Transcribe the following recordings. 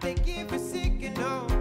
think if you're sick, you know.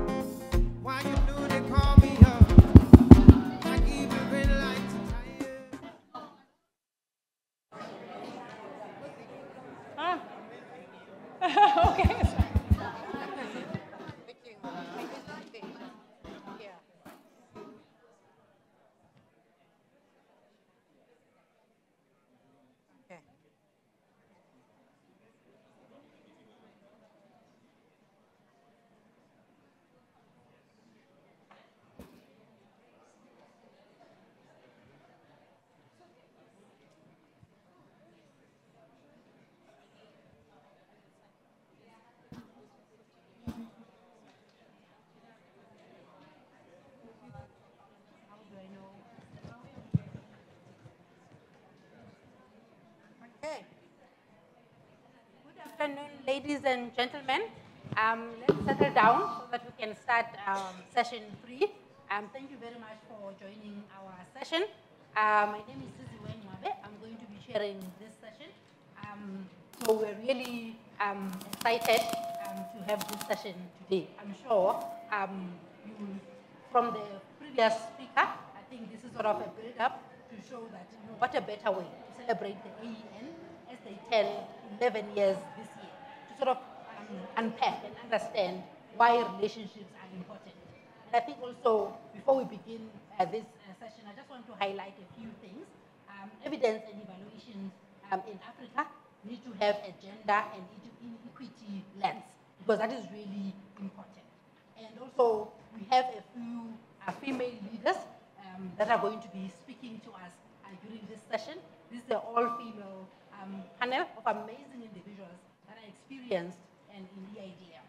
Afternoon, ladies and gentlemen. Um, let's settle down so that we can start um, session three. Um, thank you very much for joining our session. Uh, my name is Siziwe Ngcwabe. I'm going to be sharing this session. Um, so we're really um, excited to have this session today. I'm sure you from the previous speaker, I think this is sort of a build-up to show that you know, what a better way to celebrate the AEN as they turn 11 years this sort of um, unpack and understand why relationships are important. And I think also, before we begin uh, this uh, session, I just want to highlight a few things. Um, evidence and evaluations um, in Africa need to have a gender and equity lens, because that is really important. And also, we have a few uh, female leaders um, that are going to be speaking to us uh, during this session. This is an all-female um, panel of amazing individuals experienced and in the idea.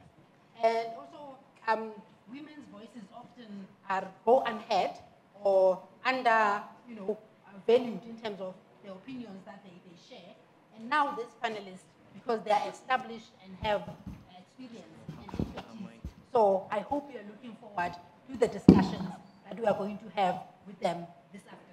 And also, um, women's voices often are go unheard or under, you know, valued in terms of the opinions that they, they share. And now these panelists, because they are established and have experience and expertise, so I hope you're looking forward to the discussions that we are going to have with them this afternoon.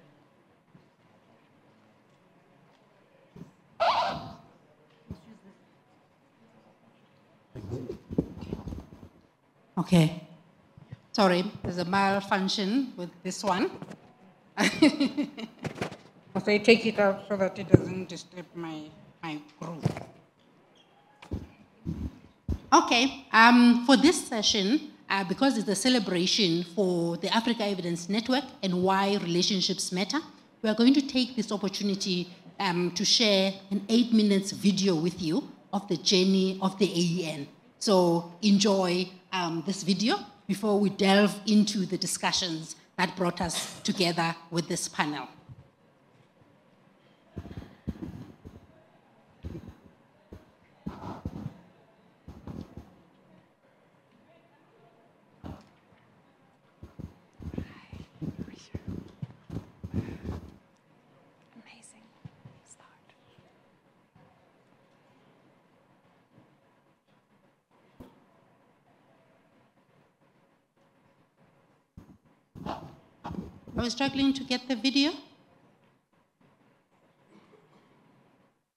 Okay. Sorry, there's a malfunction with this one. so I take it out so that it doesn't disturb my, my groove. Okay, um, for this session, uh, because it's a celebration for the Africa Evidence Network and why relationships matter, we are going to take this opportunity um, to share an eight minutes video with you of the journey of the AEN. So enjoy um, this video before we delve into the discussions that brought us together with this panel. I was struggling to get the video.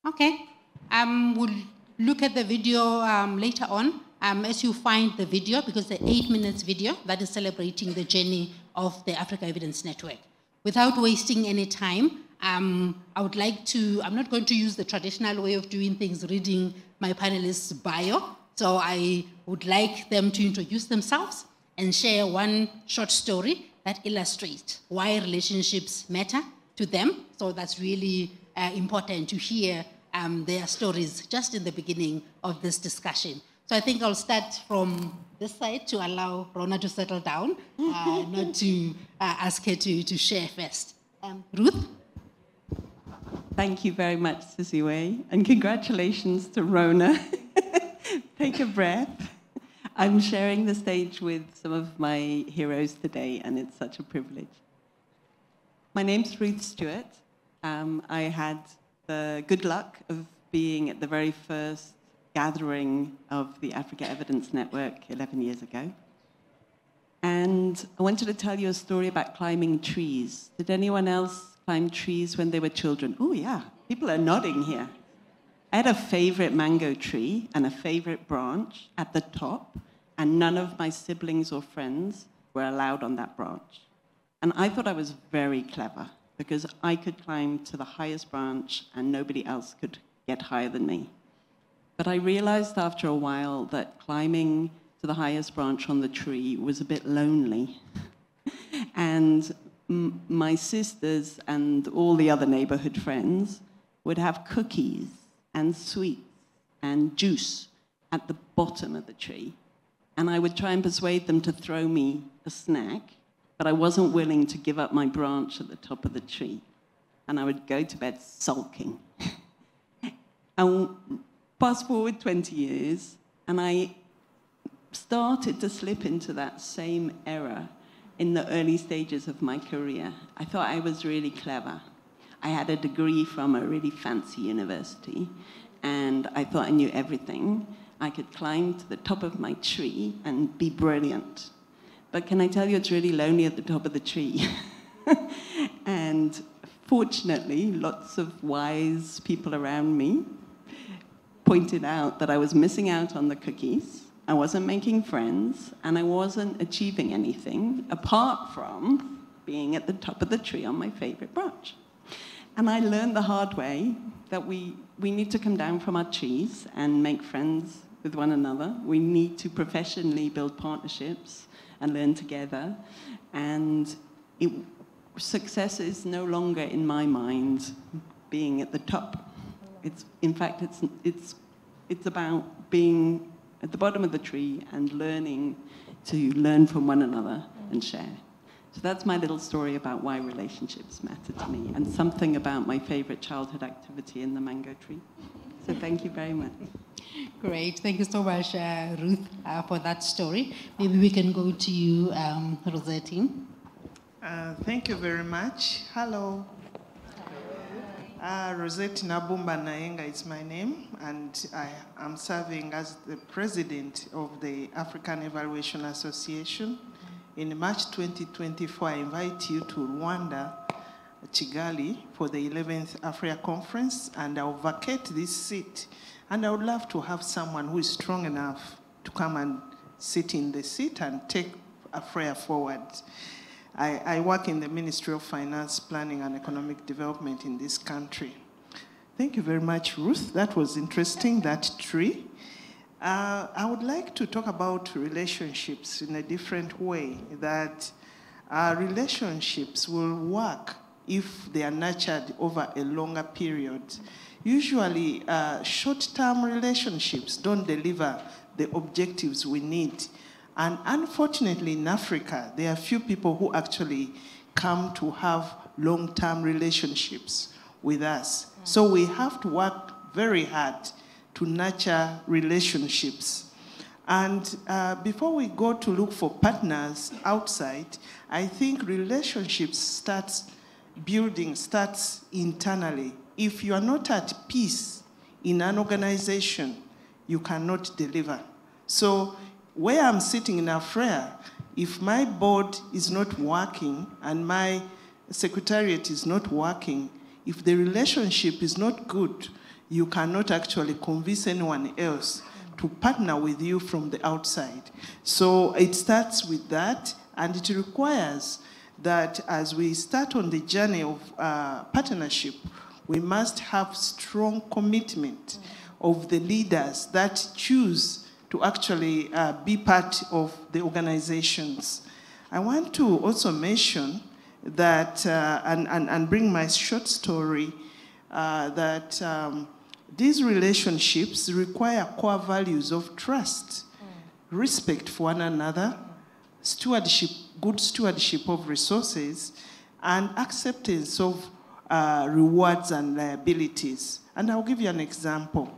Okay. Um, we'll look at the video um, later on um, as you find the video, because the eight minutes video that is celebrating the journey of the Africa Evidence Network. Without wasting any time, um, I would like to, I'm not going to use the traditional way of doing things, reading my panelists' bio. So I would like them to introduce themselves and share one short story that illustrates why relationships matter to them. So that's really uh, important to hear um, their stories just in the beginning of this discussion. So I think I'll start from this side to allow Rhona to settle down, uh, not to uh, ask her to, to share first. Um, Ruth? Thank you very much, Siziwe, and congratulations to Rhona. Take a breath. I'm sharing the stage with some of my heroes today, and it's such a privilege. My name's Ruth Stewart. Um, I had the good luck of being at the very first gathering of the Africa Evidence Network 11 years ago. And I wanted to tell you a story about climbing trees. Did anyone else climb trees when they were children? Oh, yeah, people are nodding here. I had a favorite mango tree and a favorite branch at the top, and none of my siblings or friends were allowed on that branch. And I thought I was very clever because I could climb to the highest branch and nobody else could get higher than me. But I realized after a while that climbing to the highest branch on the tree was a bit lonely. and my sisters and all the other neighborhood friends would have cookies and sweets and juice at the bottom of the tree. And I would try and persuade them to throw me a snack, but I wasn't willing to give up my branch at the top of the tree. And I would go to bed sulking. and fast forward 20 years, and I started to slip into that same error in the early stages of my career. I thought I was really clever. I had a degree from a really fancy university, and I thought I knew everything. I could climb to the top of my tree and be brilliant. But can I tell you, it's really lonely at the top of the tree. and fortunately, lots of wise people around me pointed out that I was missing out on the cookies, I wasn't making friends, and I wasn't achieving anything apart from being at the top of the tree on my favorite branch. And I learned the hard way that we, we need to come down from our trees and make friends with one another. We need to professionally build partnerships and learn together. And it, success is no longer, in my mind, being at the top. It's, in fact, it's, it's, it's about being at the bottom of the tree and learning to learn from one another and share. So that's my little story about why relationships matter to me and something about my favorite childhood activity in the mango tree. So thank you very much. Great. Thank you so much, uh, Ruth, uh, for that story. Maybe we can go to you, um, Rosetti. Uh, thank you very much. Hello. Uh, Rosette Nabumba Nayenga is my name, and I am serving as the president of the African Evaluation Association. In March 2024, I invite you to Rwanda, Kigali, for the 11th Africa Conference, and I'll vacate this seat. And I would love to have someone who is strong enough to come and sit in the seat and take Africa forward. I, I, work in the Ministry of Finance, Planning and Economic Development in this country. Thank you very much, Ruth. That was interesting, that tree. Uh, I would like to talk about relationships in a different way, that uh, relationships will work if they are nurtured over a longer period. Usually, uh, short-term relationships don't deliver the objectives we need. And unfortunately, in Africa, there are few people who actually come to have long term relationships with us. So we have to work very hard to nurture relationships. And uh, before we go to look for partners outside, I think relationships starts building starts internally. If you are not at peace in an organization, you cannot deliver. So where I'm sitting in Afrea, if my board is not working and my secretariat is not working, if the relationship is not good, you cannot actually convince anyone else to partner with you from the outside. So it starts with that, and it requires that as we start on the journey of uh, partnership, we must have strong commitment of the leaders that choose to actually uh, be part of the organizations. I want to also mention that, uh, and, and, and bring my short story, uh, that um, these relationships require core values of trust, mm. respect for one another, stewardship, good stewardship of resources, and acceptance of uh, rewards and liabilities. And I'll give you an example.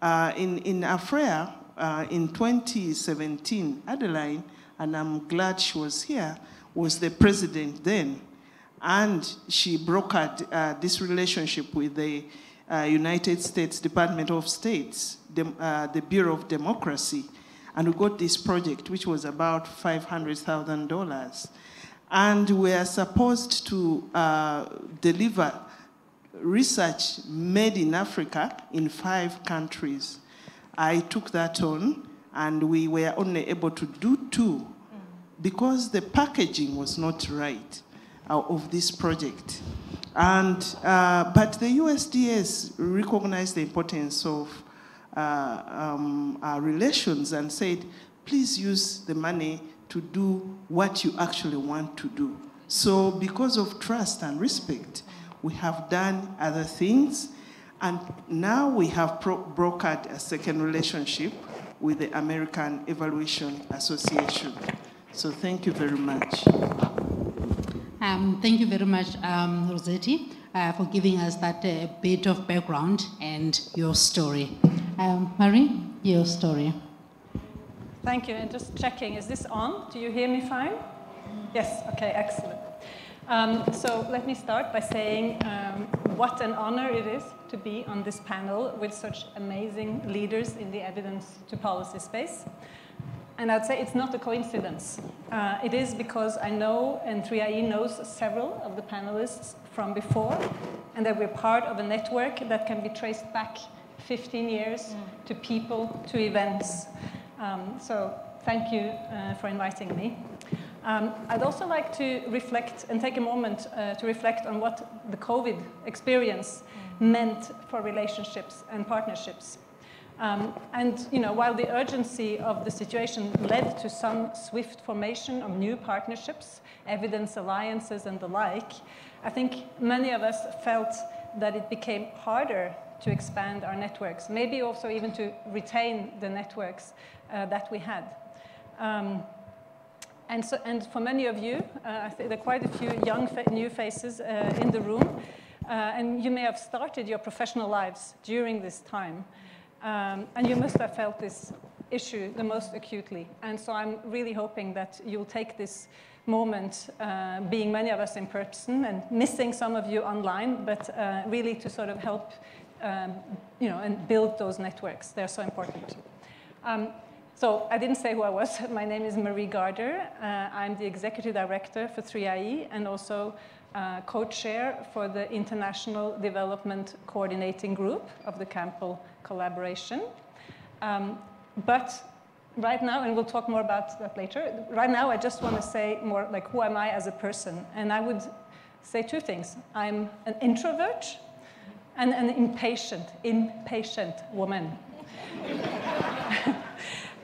Uh, in, in Afrea, uh, in 2017, Adeline, and I'm glad she was here, was the president then. And she brokered uh, this relationship with the uh, United States Department of States, the, uh, the Bureau of Democracy. And we got this project, which was about $500,000. And we are supposed to uh, deliver research made in Africa in five countries. I took that on and we were only able to do two because the packaging was not right uh, of this project. And, uh, but the USDS recognized the importance of uh, um, our relations and said, please use the money to do what you actually want to do. So because of trust and respect, we have done other things. And now we have brokered a second relationship with the American Evaluation Association. So thank you very much. Um, thank you very much, um, Rosetti, uh, for giving us that uh, bit of background and your story. Um, Marie, your story. Thank you. And just checking, is this on? Do you hear me fine? Yes, okay, excellent. Um, so let me start by saying um, what an honor it is to be on this panel with such amazing leaders in the evidence to policy space. And I'd say it's not a coincidence. Uh, it is because I know, and 3IE knows several of the panelists from before, and that we're part of a network that can be traced back 15 years to people, to events. Um, so thank you uh, for inviting me. Um, I'd also like to reflect and take a moment uh, to reflect on what the COVID experience meant for relationships and partnerships. Um, and you know, while the urgency of the situation led to some swift formation of new partnerships, evidence alliances, and the like, I think many of us felt that it became harder to expand our networks, maybe also even to retain the networks uh, that we had. Um, and, so, and for many of you, uh, I think there are quite a few young fa new faces uh, in the room, uh, and you may have started your professional lives during this time. Um, and you must have felt this issue the most acutely. And so I'm really hoping that you'll take this moment, uh, being many of us in person and missing some of you online, but uh, really to sort of help, um, you know, and build those networks. They're so important. Um, so I didn't say who I was. My name is Marie Gaarder. Uh, I'm the executive director for 3IE and also uh, co-chair for the International Development Coordinating Group of the Campbell collaboration. Um, but right now, and we'll talk more about that later, right now I just want to say more like who am I as a person? And I would say two things. I'm an introvert and an impatient, impatient woman.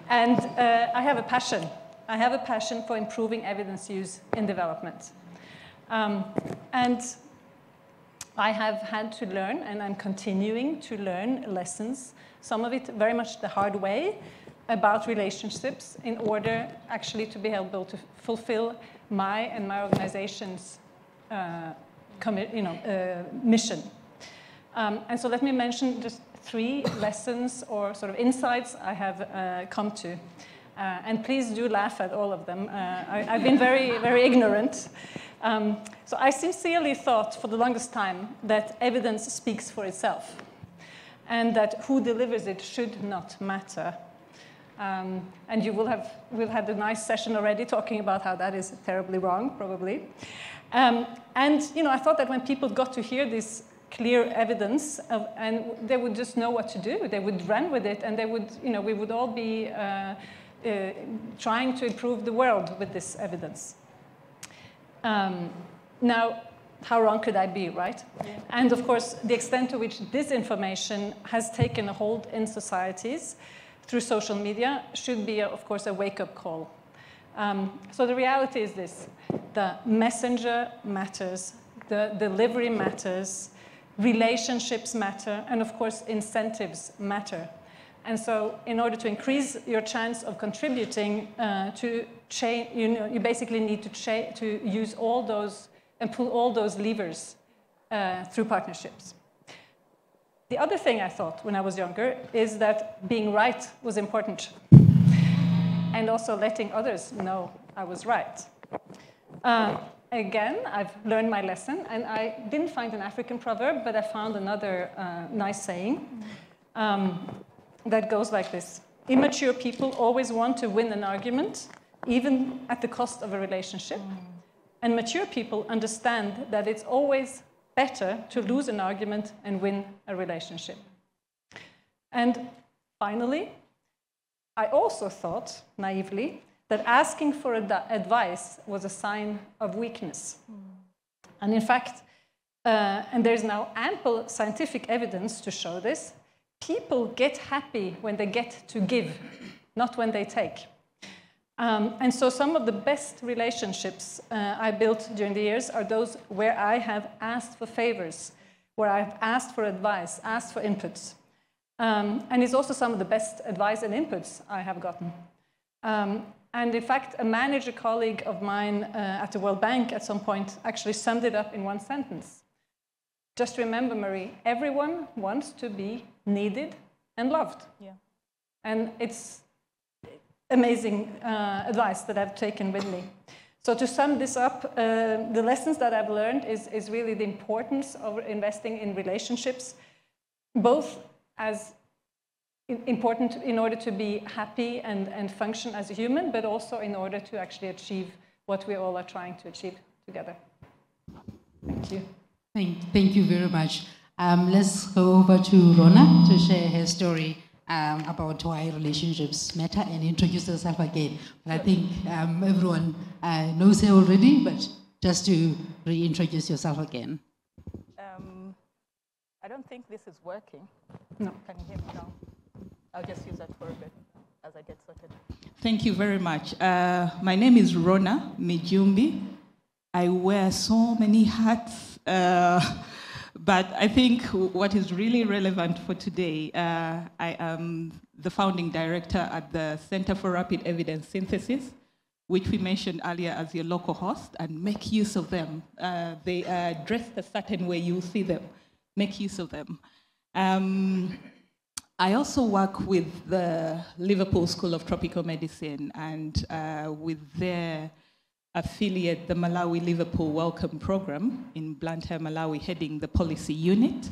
and uh, I have a passion. I have a passion for improving evidence use in development. Um, and I have had to learn, and I'm continuing to learn lessons, some of it very much the hard way, about relationships in order actually to be able to fulfill my and my organization's uh, you know, uh, mission. Um, and so let me mention just three lessons or sort of insights I have uh, come to. Uh, and please do laugh at all of them. Uh, I, have been very, very ignorant. Um, so I sincerely thought for the longest time that evidence speaks for itself and that who delivers it should not matter. Um, and you will have, we've had a nice session already talking about how that is terribly wrong, probably. Um, and, you know, I thought that when people got to hear this clear evidence of, and they would just know what to do, they would run with it, and they would, you know, we would all be uh, uh, trying to improve the world with this evidence. Um, now, how wrong could I be, right? Yeah. And of course, the extent to which disinformation has taken a hold in societies through social media should be, of course, a wake up call. Um, so the reality is this the messenger matters, the delivery matters, relationships matter, and of course, incentives matter. And so, in order to increase your chance of contributing uh, to you know, you basically need to, cha- to use all those and pull all those levers uh, through partnerships. The other thing I thought when I was younger is that being right was important, and also letting others know I was right. Uh, again, I've learned my lesson, and I didn't find an African proverb, but I found another uh, nice saying. Um, that goes like this Immature people always want to win an argument, even at the cost of a relationship. Mm. And mature people understand that it's always better to lose an argument and win a relationship. And finally, I also thought, naively, that asking for ad- advice was a sign of weakness. And in fact, uh, and there's now ample scientific evidence to show this, people get happy when they get to give, not when they take. Um, and so some of the best relationships uh, I built during the years are those where I have asked for favors, where I've asked for advice, asked for inputs. Um, and it's also some of the best advice and inputs I have gotten. Um, and in fact, a manager colleague of mine uh, at the World Bank at some point actually summed it up in one sentence. Just remember, Marie, everyone wants to be needed and loved. Yeah. And it's amazing uh, advice that I've taken with me. So to sum this up, uh, the lessons that I've learned is, is really the importance of investing in relationships, both as important in order to be happy and, and function as a human, but also in order to actually achieve what we all are trying to achieve together. Thank you. Thank, thank you very much. Um, let's go over to Rhona to share her story um, about why relationships matter and introduce herself again. But I think um, everyone uh, knows her already, but just to reintroduce yourself again. Um, I don't think this is working. No. Can you hear me now? I'll just use that for a bit as I get sorted. Thank you very much. Uh, my name is Rhona Mijumbi. I wear so many hats, uh, but I think what is really relevant for today, uh, I am the founding director at the Center for Rapid Evidence Synthesis, which we mentioned earlier as your local host, and make use of them. Uh, they are dressed a certain way, you see them. Make use of them. Um, I also work with the Liverpool School of Tropical Medicine and uh, with their affiliate, the Malawi Liverpool Wellcome Program in Blantyre, Malawi, heading the policy unit.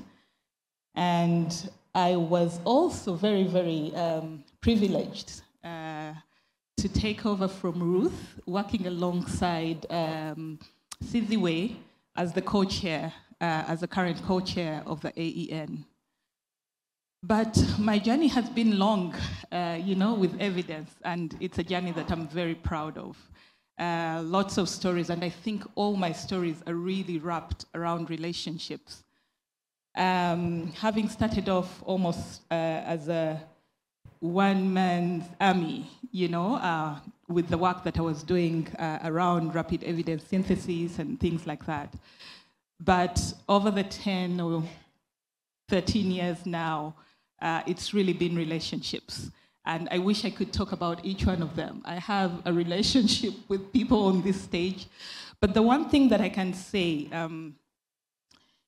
And I was also very, very um, privileged uh, to take over from Ruth, working alongside um, Siziwe as the co-chair, uh, as the current co-chair of the AEN. But my journey has been long, uh, you know, with evidence, and it's a journey that I'm very proud of. Uh, lots of stories, and I think all my stories are really wrapped around relationships. Um, having started off almost uh, as a one man's army, you know, uh, with the work that I was doing uh, around rapid evidence synthesis and things like that. But over the 10 or 13 years now, uh, it's really been relationships. And I wish I could talk about each one of them. I have a relationship with people on this stage. But the one thing that I can say, um,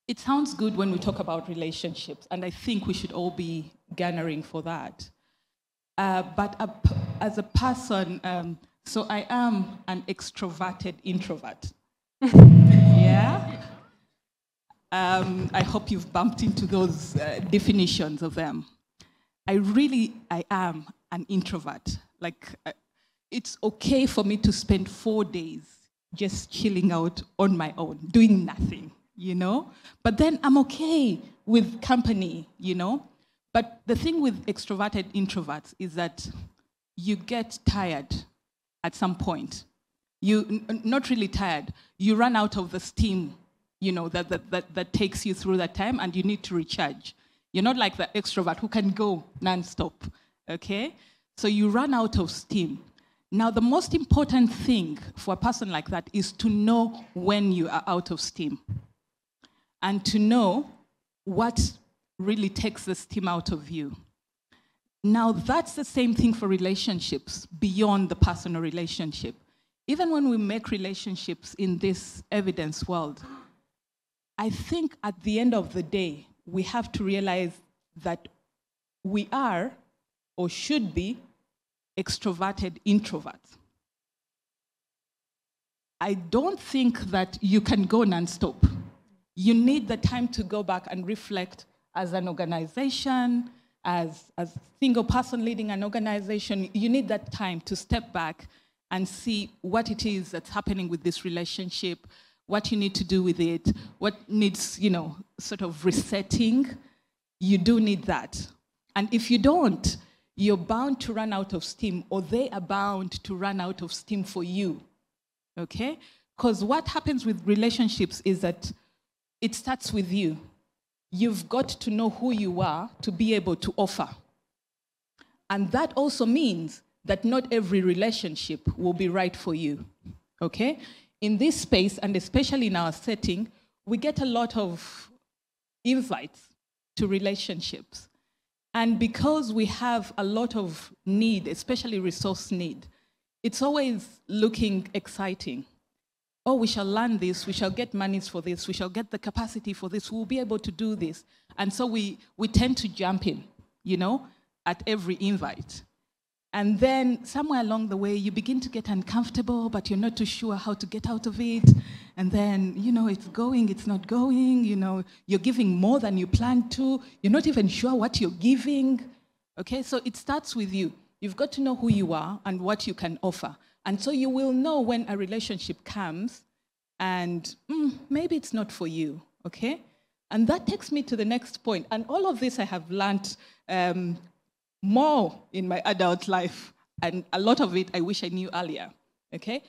it sounds good when we talk about relationships, and I think we should all be garnering for that. Uh, but a as a person, um, so I am an extroverted introvert. yeah? Um, I hope you've bumped into those uh, definitions of them. I really, I am an introvert. Like, uh, it's okay for me to spend four days just chilling out on my own, doing nothing, you know? But then I'm okay with company, you know? But the thing with extroverted introverts is that you get tired at some point. You, not really tired, you run out of the steam you know, that, that, that, that takes you through that time and you need to recharge. You're not like the extrovert who can go nonstop, okay? So you run out of steam. Now, the most important thing for a person like that is to know when you are out of steam and to know what really takes the steam out of you. Now, that's the same thing for relationships beyond the personal relationship. Even when we make relationships in this evidence world, I think at the end of the day, we have to realize that we are or should be extroverted introverts. I don't think that you can go nonstop. You need the time to go back and reflect as an organization, as a single person leading an organization. You need that time to step back and see what it is that's happening with this relationship, what you need to do with it, what needs, you know, sort of resetting. You do need that. And if you don't, you're bound to run out of steam, or they are bound to run out of steam for you. Okay? Because what happens with relationships is that it starts with you. You've got to know who you are to be able to offer. And that also means that not every relationship will be right for you. Okay? In this space, and especially in our setting, we get a lot of invites to relationships. And because we have a lot of need, especially resource need, it's always looking exciting. Oh, we shall learn this, we shall get monies for this, we shall get the capacity for this, we'll be able to do this. And so we, we tend to jump in, you know, at every invite. And then somewhere along the way, you begin to get uncomfortable, but you're not too sure how to get out of it. And then, you know, it's going, it's not going, you know, you're giving more than you planned to. You're not even sure what you're giving. Okay, so it starts with you. You've got to know who you are and what you can offer. And so you will know when a relationship comes and mm, maybe it's not for you, okay? And that takes me to the next point. And all of this I have learned um, more in my adult life, and a lot of it I wish I knew earlier. Okay?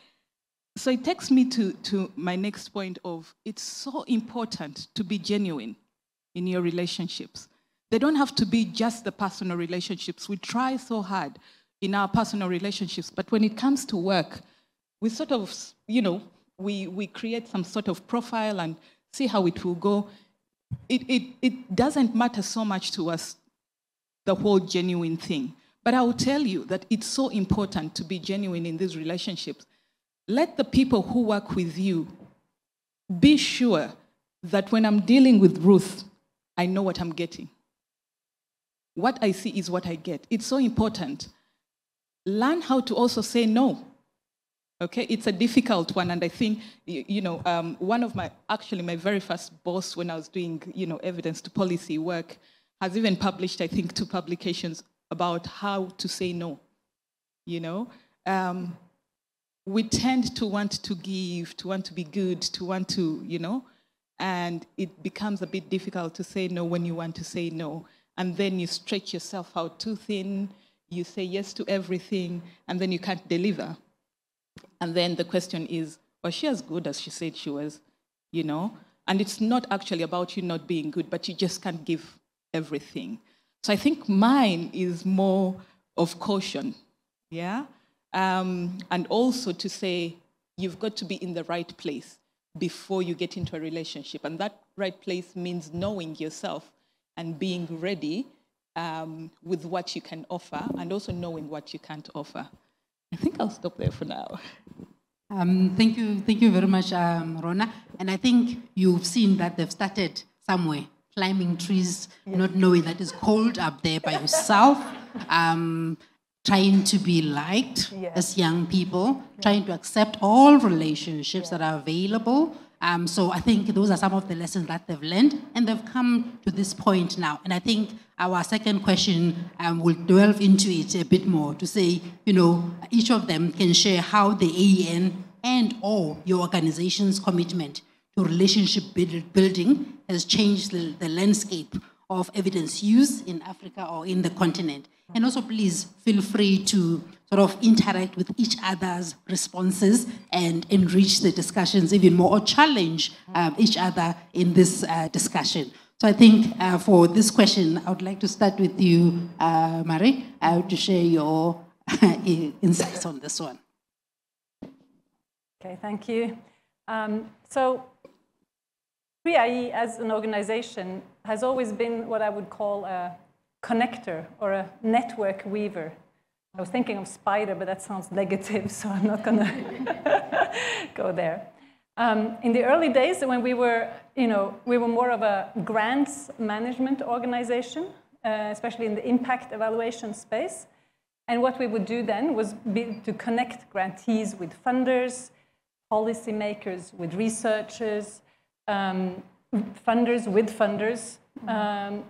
So it takes me to, to my next point of it's so important to be genuine in your relationships. They don't have to be just the personal relationships. We try so hard in our personal relationships, but when it comes to work, we sort of, you know, we, we create some sort of profile and see how it will go. It, it, it doesn't matter so much to us the whole genuine thing. But I will tell you that it's so important to be genuine in these relationships. Let the people who work with you be sure that when I'm dealing with Ruth, I know what I'm getting. What I see is what I get. It's so important. Learn how to also say no. Okay, it's a difficult one, and I think you know um, one of my actually my very first boss when I was doing you know evidence to policy work has even published, I think, two publications about how to say no. You know, um, we tend to want to give, to want to be good, to want to, you know, and it becomes a bit difficult to say no when you want to say no. And then you stretch yourself out too thin, you say yes to everything, and then you can't deliver. And then the question is, was she as good as she said she was? You know? And it's not actually about you not being good, but you just can't give everything. So I think mine is more of caution, yeah? Um, and also to say you've got to be in the right place before you get into a relationship. And that right place means knowing yourself and being ready um, with what you can offer and also knowing what you can't offer. I think I'll stop there for now. Um, thank you, thank you very much, um, Rhona. And I think you've seen that they've started somewhere climbing trees, not knowing that it's cold up there by yourself, um, trying to be liked as young people, trying to accept all relationships that are available. Um, so I think those are some of the lessons that they've learned, and they've come to this point now. And I think our second question um, will delve into it a bit more to say, you know, each of them can share how the AEN and or your organization's commitment to relationship building has changed the, the landscape of evidence use in Africa or in the continent. And also, please feel free to sort of interact with each other's responses and enrich the discussions even more or challenge um, each other in this uh, discussion. So I think uh, for this question, I would like to start with you, uh, Marie, uh, to share your insights on this one. Okay, thank you. Um, so 3IE as an organization has always been what I would call a connector or a network weaver. I was thinking of spider, but that sounds negative, so I'm not going to go there. Um, in the early days, when we were, you know, we were more of a grants management organization, uh, especially in the impact evaluation space. And what we would do then was to connect grantees with funders, policymakers with researchers, um, funders with funders. Um,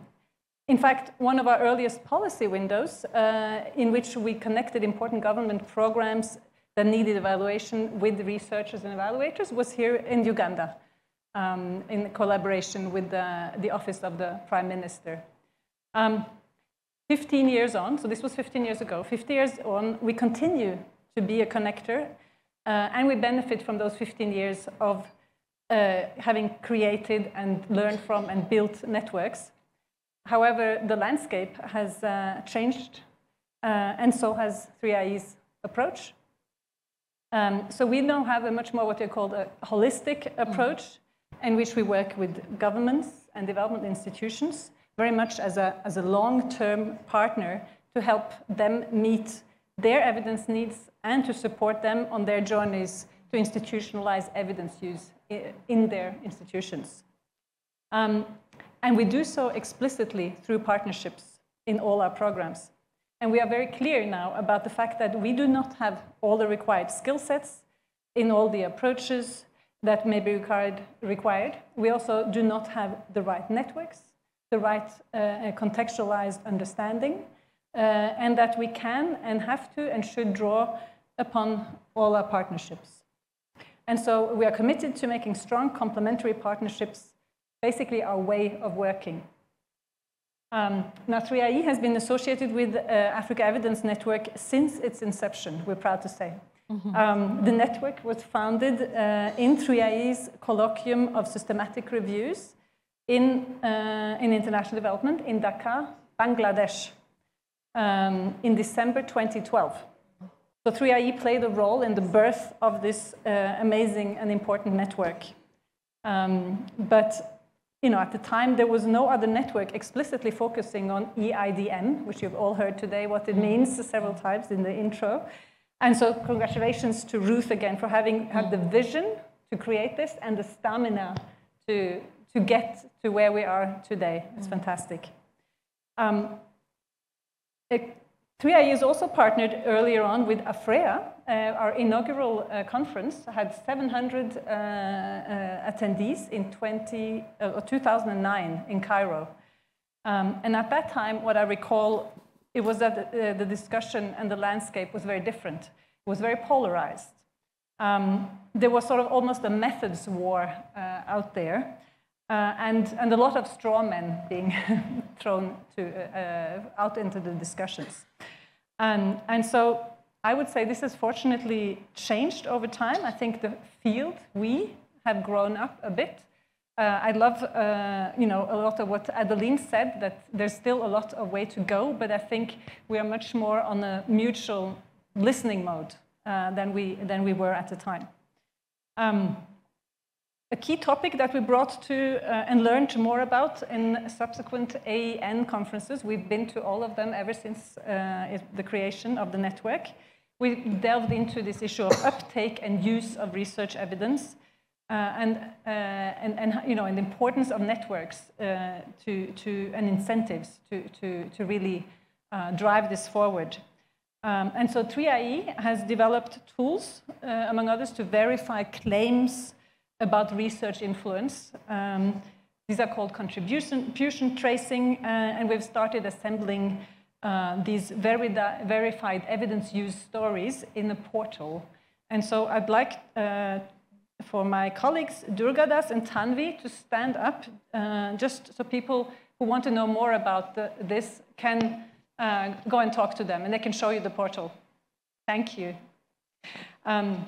in fact, one of our earliest policy windows uh, in which we connected important government programs that needed evaluation with researchers and evaluators was here in Uganda um, in collaboration with the, the Office of the Prime Minister. Um, 15 years on, so this was 15 years ago, 50 years on, we continue to be a connector, uh, and we benefit from those 15 years of uh, having created and learned from and built networks. However, the landscape has uh, changed, uh, and so has 3IE's approach. Um, so we now have a much more what they call a holistic approach in which we work with governments and development institutions very much as a, as a long-term partner to help them meet their evidence needs and to support them on their journeys to institutionalize evidence use in their institutions. Um, and we do so explicitly through partnerships in all our programs. And we are very clear now about the fact that we do not have all the required skill sets in all the approaches that may be required. We also do not have the right networks, the right uh, contextualized understanding, uh, and that we can and have to and should draw upon all our partnerships. And so we are committed to making strong complementary partnerships, basically our way of working. Um, now, 3IE has been associated with uh, Africa Evidence Network since its inception, we're proud to say. Mm -hmm. um, the network was founded uh, in 3IE's Colloquium of Systematic Reviews in, uh, in International Development in Dhaka, Bangladesh, um, in December 2012. So 3IE played a role in the birth of this uh, amazing and important network. Um, but you know, at the time, there was no other network explicitly focusing on EIDM, which you've all heard today what it means several times in the intro. And so congratulations to Ruth again for having had the vision to create this and the stamina to, to get to where we are today. It's fantastic. Um, 3IE is also partnered earlier on with AFREA. Uh, our inaugural uh, conference had 700 uh, uh, attendees in 20, uh, 2009 in Cairo. Um, and at that time, what I recall, it was that the, the, discussion and the landscape was very different. It was very polarized. Um, there was sort of almost a methods war uh, out there. and, and a lot of straw men being thrown to, out into the discussions. And, and so I would say this has fortunately changed over time. I think the field, we have grown up a bit. Uh, I love, uh, you know, a lot of what Adeline said, that there's still a lot of way to go, but I think we are much more on a mutual listening mode uh, than, we, than we were at the time. Um, a key topic that we brought to uh, and learned more about in subsequent AEN conferences, we've been to all of them ever since uh, the creation of the network. We delved into this issue of uptake and use of research evidence uh, and, uh, and, and, you know, and the importance of networks uh, to, to, and incentives to, to, to really uh, drive this forward. Um, and so 3IE has developed tools, among others, to verify claims about research influence. Um, these are called contribution tracing, uh, and we've started assembling uh, these veri verified evidence use stories in a portal. And so I'd like uh, for my colleagues, Durgadas and Tanvi, to stand up, uh, just so people who want to know more about the, this can uh, go and talk to them, and they can show you the portal. Thank you. Um,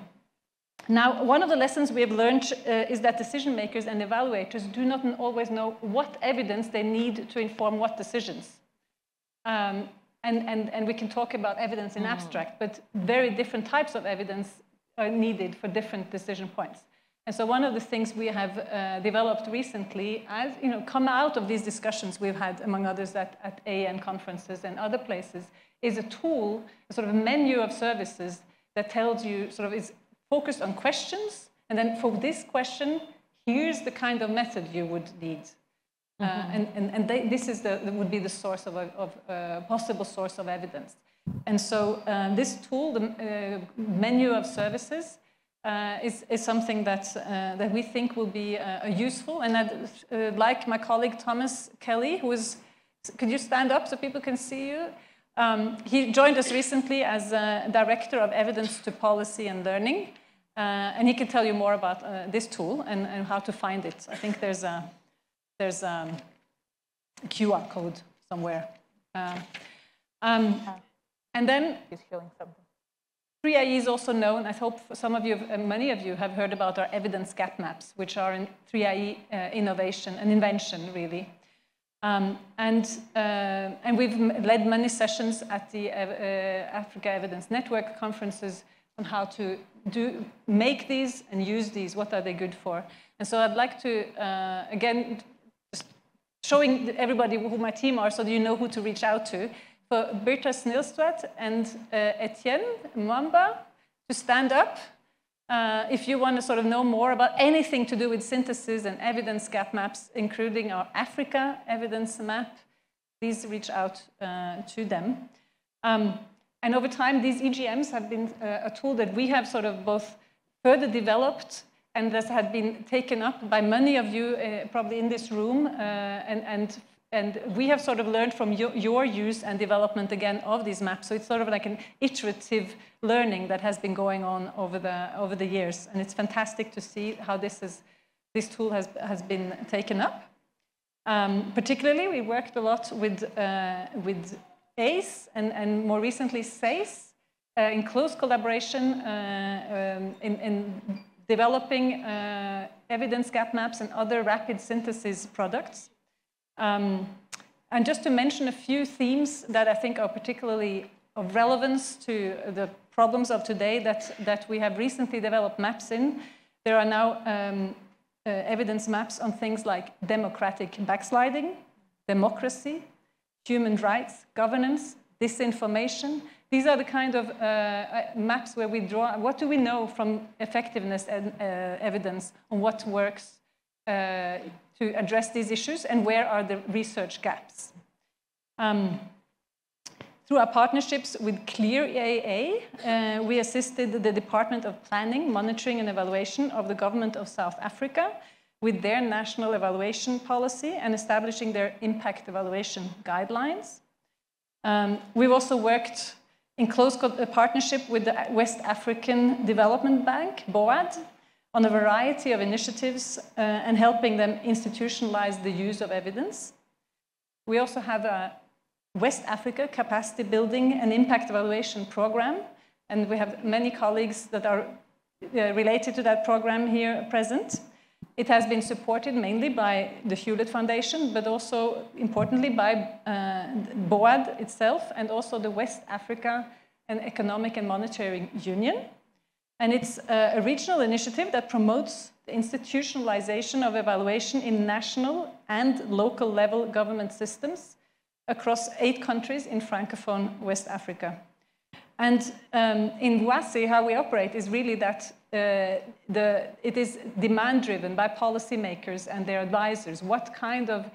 now, one of the lessons we have learned uh, is that decision makers and evaluators do not always know what evidence they need to inform what decisions. Um, and, and, and we can talk about evidence in mm. abstract, but very different types of evidence are needed for different decision points. And so one of the things we have uh, developed recently, as you know, come out of these discussions we've had, among others, at, at AN conferences and other places, is a tool, a sort of a menu of services that tells you sort of is focused on questions, and then for this question, here's the kind of method you would need. Mm -hmm. uh, mm-hmm. and and, and they, this is the, would be the source of a of a possible source of evidence. And so uh, this tool, the uh, menu of services, uh, is, is something that, uh, that we think will be uh, useful. And I'd like my colleague Thomas Kelly, who is, could you stand up so people can see you? Um, he joined us recently as Director of Evidence to Policy and Learning. Uh, and he can tell you more about uh, this tool and, and, how to find it. I think there's a, there's a QR code somewhere. Uh, Um, and then He's showing something. 3IE is also known, I hope some of you, many of you have heard about our evidence gap maps, which are in 3IE uh, innovation, an invention really. Um, and, uh, and we've led many sessions at the uh, Africa Evidence Network conferences on how to do, make these and use these, what are they good for. And so I'd like to, uh, again, just showing everybody who my team are so that you know who to reach out to. For Birte Snilstveit and uh, Etienne Mwamba to stand up uh, if you want to sort of know more about anything to do with synthesis and evidence gap maps, including our Africa evidence map, please reach out uh, to them. Um, and over time, these EGMs have been uh, a tool that we have sort of both further developed and this had been taken up by many of you uh, probably in this room. Uh, and, and, and we have sort of learned from your, your use and development again of these maps. So it's sort of like an iterative learning that has been going on over the, over the years. And it's fantastic to see how this, is, this tool has, has been taken up. Um, particularly, we worked a lot with, uh, with ACE and, and more recently SACE uh, in close collaboration uh, um, in, in developing uh, evidence gap maps and other rapid synthesis products. Um, and just to mention a few themes that I think are particularly of relevance to the problems of today that, that we have recently developed maps in. There are now um, uh, evidence maps on things like democratic backsliding, democracy, human rights, governance, disinformation. These are the kind of uh, uh, maps where we draw what do we know from effectiveness and uh, evidence on what works uh, to address these issues and where are the research gaps. Um, through our partnerships with Clear EAA, uh, we assisted the Department of Planning, Monitoring and Evaluation of the Government of South Africa with their national evaluation policy and establishing their impact evaluation guidelines. Um, we've also worked in close uh, partnership with the West African Development Bank, BOAD, on a variety of initiatives uh, and helping them institutionalize the use of evidence. We also have a West Africa capacity building and impact evaluation program, and we have many colleagues that are uh, related to that program here present. It has been supported mainly by the Hewlett Foundation, but also importantly by uh, BOAD itself and also the West Africa and Economic and Monetary Union. And it's uh, a regional initiative that promotes the institutionalization of evaluation in national and local level government systems across eight countries in Francophone West Africa. And um, in WACIE, how we operate is really that uh, the, it is demand driven by policymakers and their advisors. What kind of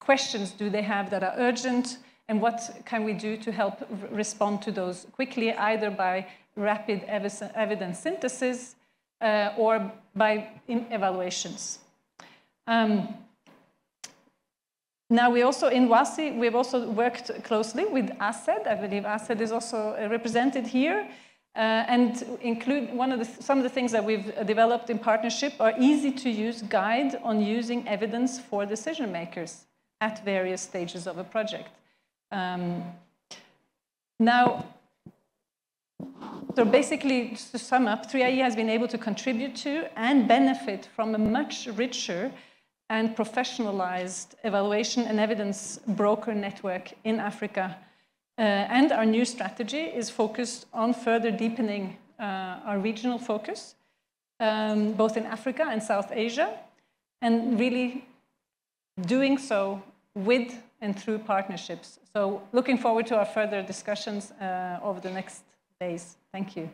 questions do they have that are urgent, and what can we do to help respond to those quickly, either by rapid evis- evidence synthesis uh, or by evaluations? Um, now, we also, in WACIE, we've also worked closely with ASED. I believe ASED is also uh, represented here. Uh, and include one of the, some of the things that we've developed in partnership are easy to use guide on using evidence for decision makers at various stages of a project. Um, now, so basically, to sum up, 3IE has been able to contribute to and benefit from a much richer and professionalized evaluation and evidence broker network in Africa. Uh, and our new strategy is focused on further deepening uh, our regional focus, um, both in Africa and South Asia, and really doing so with and through partnerships. So, looking forward to our further discussions uh, over the next days. Thank you.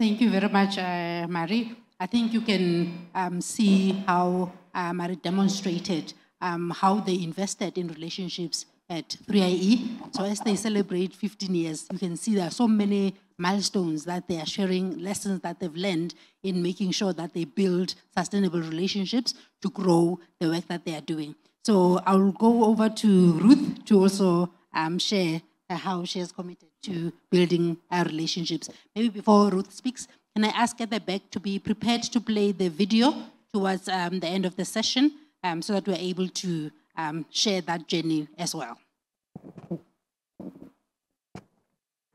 Thank you very much, uh, Marie. I think you can um, see how uh, Marie demonstrated um, how they invested in relationships at 3IE. So as they celebrate 15 years, you can see there are so many milestones that they are sharing, lessons that they've learned in making sure that they build sustainable relationships to grow the work that they are doing. So I will go over to Ruth to also um, share uh, how she has committed to building our relationships. Maybe before Ruth speaks, can I ask at the back to be prepared to play the video towards um, the end of the session um, so that we're able to um, share that journey as well?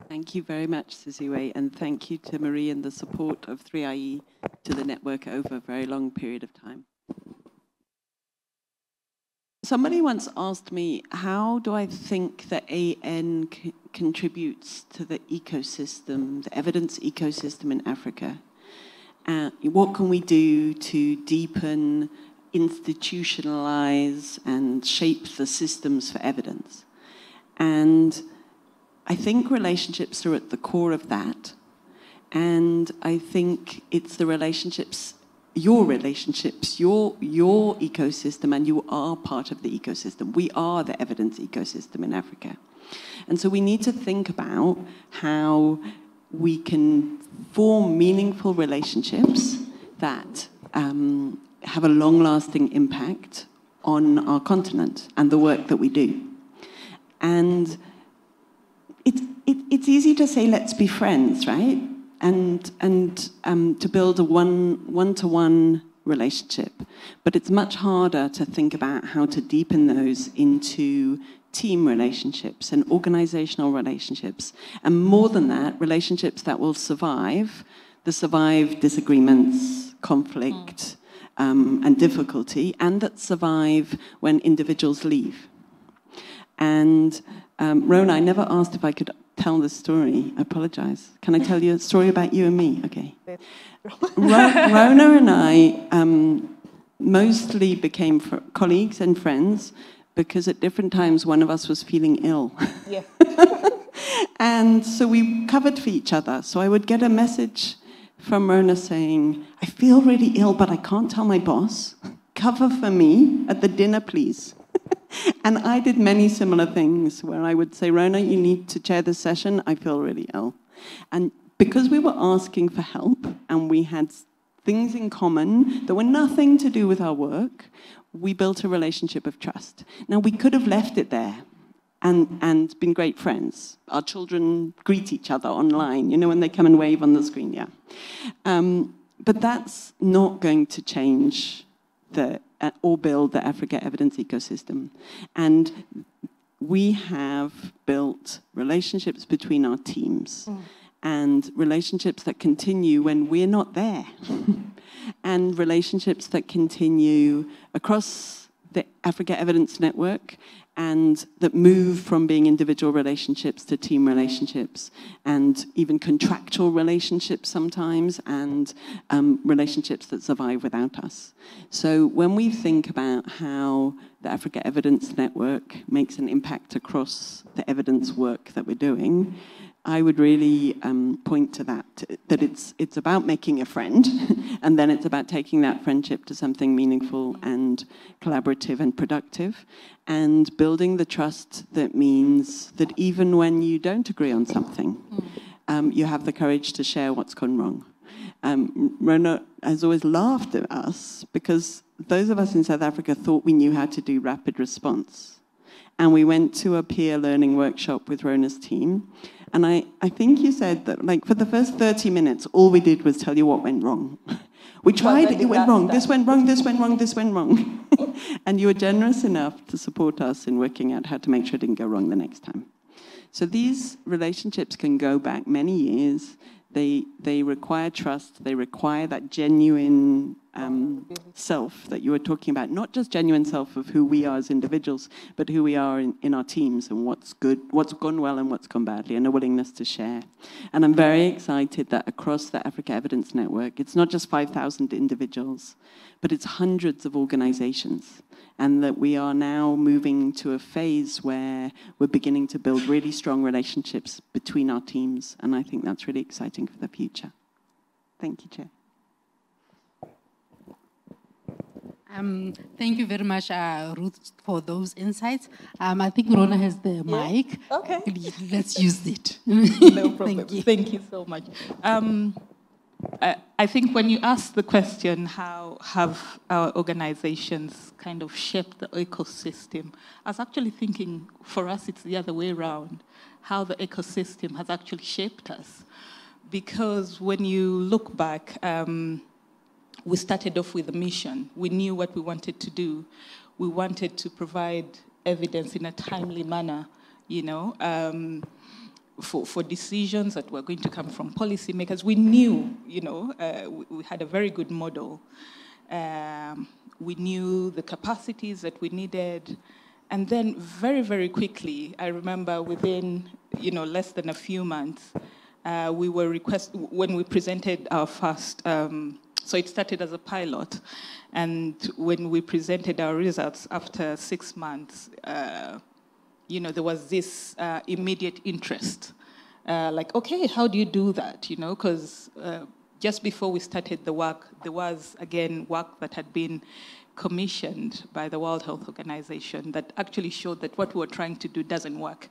Thank you very much, Siziwe, and thank you to Marie and the support of 3IE to the network over a very long period of time. Somebody once asked me, how do I think that AN c- contributes to the ecosystem, the evidence ecosystem in Africa? Uh, what can we do to deepen, institutionalize, and shape the systems for evidence? And I think relationships are at the core of that. And I think it's the relationships, your relationships, your, your ecosystem, and you are part of the ecosystem. We are the evidence ecosystem in Africa. And so we need to think about how we can form meaningful relationships that um, have a long lasting impact on our continent and the work that we do. And it, it, it's easy to say, let's be friends, right? And, and um, to build a one, one-to-one relationship. But it's much harder to think about how to deepen those into team relationships and organizational relationships. And more than that, relationships that will survive, the survive disagreements, conflict, um, and difficulty, and that survive when individuals leave. And um, Rhona, I never asked if I could tell the story. I apologize. Can I tell you a story about you and me? Okay. Ro- Rhona and I um, mostly became fr- colleagues and friends because at different times one of us was feeling ill. Yeah. and so we covered for each other. So I would get a message from Rhona saying, I feel really ill, but I can't tell my boss. Cover for me at the dinner, please. And I did many similar things where I would say, Rhona, you need to chair this session. I feel really ill. And because we were asking for help and we had things in common that were nothing to do with our work, we built a relationship of trust. Now, we could have left it there and, and been great friends. Our children greet each other online, you know, when they come and wave on the screen, yeah. Um, but that's not going to change the, uh, or build the Africa evidence ecosystem. And we have built relationships between our teams and relationships that continue when we're not there, and relationships that continue across the Africa Evidence Network and that move from being individual relationships to team relationships and even contractual relationships sometimes and um, relationships that survive without us. So when we think about how the Africa Evidence Network makes an impact across the evidence work that we're doing, I would really um, point to that, that it's, it's about making a friend, and then it's about taking that friendship to something meaningful and collaborative and productive, and building the trust that means that even when you don't agree on something, um, you have the courage to share what's gone wrong. Um, Rhona has always laughed at us because those of us in South Africa thought we knew how to do rapid response. And we went to a peer learning workshop with Rhona's team. And I, I think you said that, like, for the first 30 minutes, all we did was tell you what went wrong. We tried, then it went that's wrong, this went wrong, this went wrong, this went wrong. and you were generous enough to support us in working out how to make sure it didn't go wrong the next time. So these relationships can go back many years. They, they require trust. They require that genuine um, self that you were talking about. Not just genuine self of who we are as individuals, but who we are in, in our teams and what's good, what's gone well and what's gone badly, and a willingness to share. And I'm very excited that across the Africa Evidence Network, it's not just 5,000 individuals, but it's hundreds of organizations and that we are now moving to a phase where we're beginning to build really strong relationships between our teams, and I think that's really exciting for the future. Thank you, Chair. Um, thank you very much, uh, Ruth, for those insights. Um, I think Rhona has the mic. Okay. Let's use it. No problem. Thank you. Thank you so much. Um, I, I think when you ask the question, how have our organizations kind of shaped the ecosystem, I was actually thinking for us it's the other way around, how the ecosystem has actually shaped us. Because when you look back, um, we started off with a mission. We knew what we wanted to do. We wanted to provide evidence in a timely manner, you know. Um, for, for decisions that were going to come from policymakers. We knew, you know, uh, we, we, had a very good model. Um, we knew the capacities that we needed. And then very, very quickly, I remember within, you know, less than a few months, uh, we were request when we presented our first, um, so it started as a pilot. And when we presented our results after six months, uh, you know, there was this uh, immediate interest. Uh, like, okay, how do you do that? You know, because uh, just before we started the work, there was, again, work that had been commissioned by the World Health Organization that actually showed that what we were trying to do doesn't work,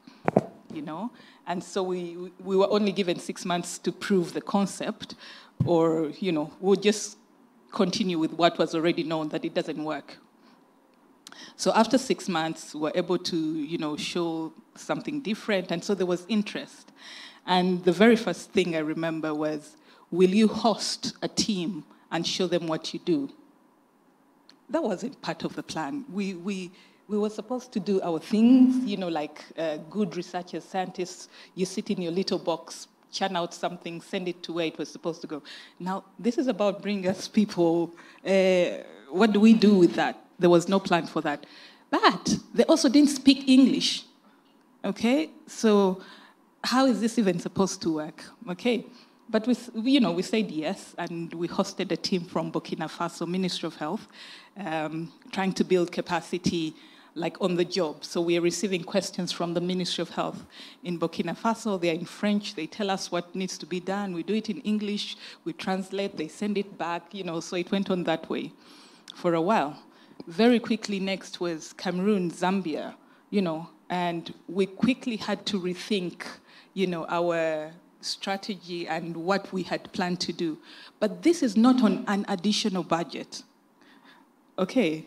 you know? And so we, we were only given six months to prove the concept, or, you know, we'll just continue with what was already known that it doesn't work. So after six months, we were able to, you know, show something different, and so there was interest. And the very first thing I remember was, will you host a team and show them what you do? That wasn't part of the plan. We, we, we were supposed to do our things, you know, like uh, good researchers, scientists, you sit in your little box, churn out something, send it to where it was supposed to go. Now, this is about bringing us people. Uh, what do we do with that? There was no plan for that. But they also didn't speak English. Okay? So, how is this even supposed to work? Okay? But we, you know, we said yes, and we hosted a team from Burkina Faso Ministry of Health, um, trying to build capacity like on the job. So we are receiving questions from the Ministry of Health in Burkina Faso. They're in French. They tell us what needs to be done. We do it in English. We translate. They send it back. You know, so it went on that way for a while. Very quickly, next was Cameroon, Zambia. You know, and we quickly had to rethink, you know, our strategy and what we had planned to do. But this is not on an additional budget. Okay,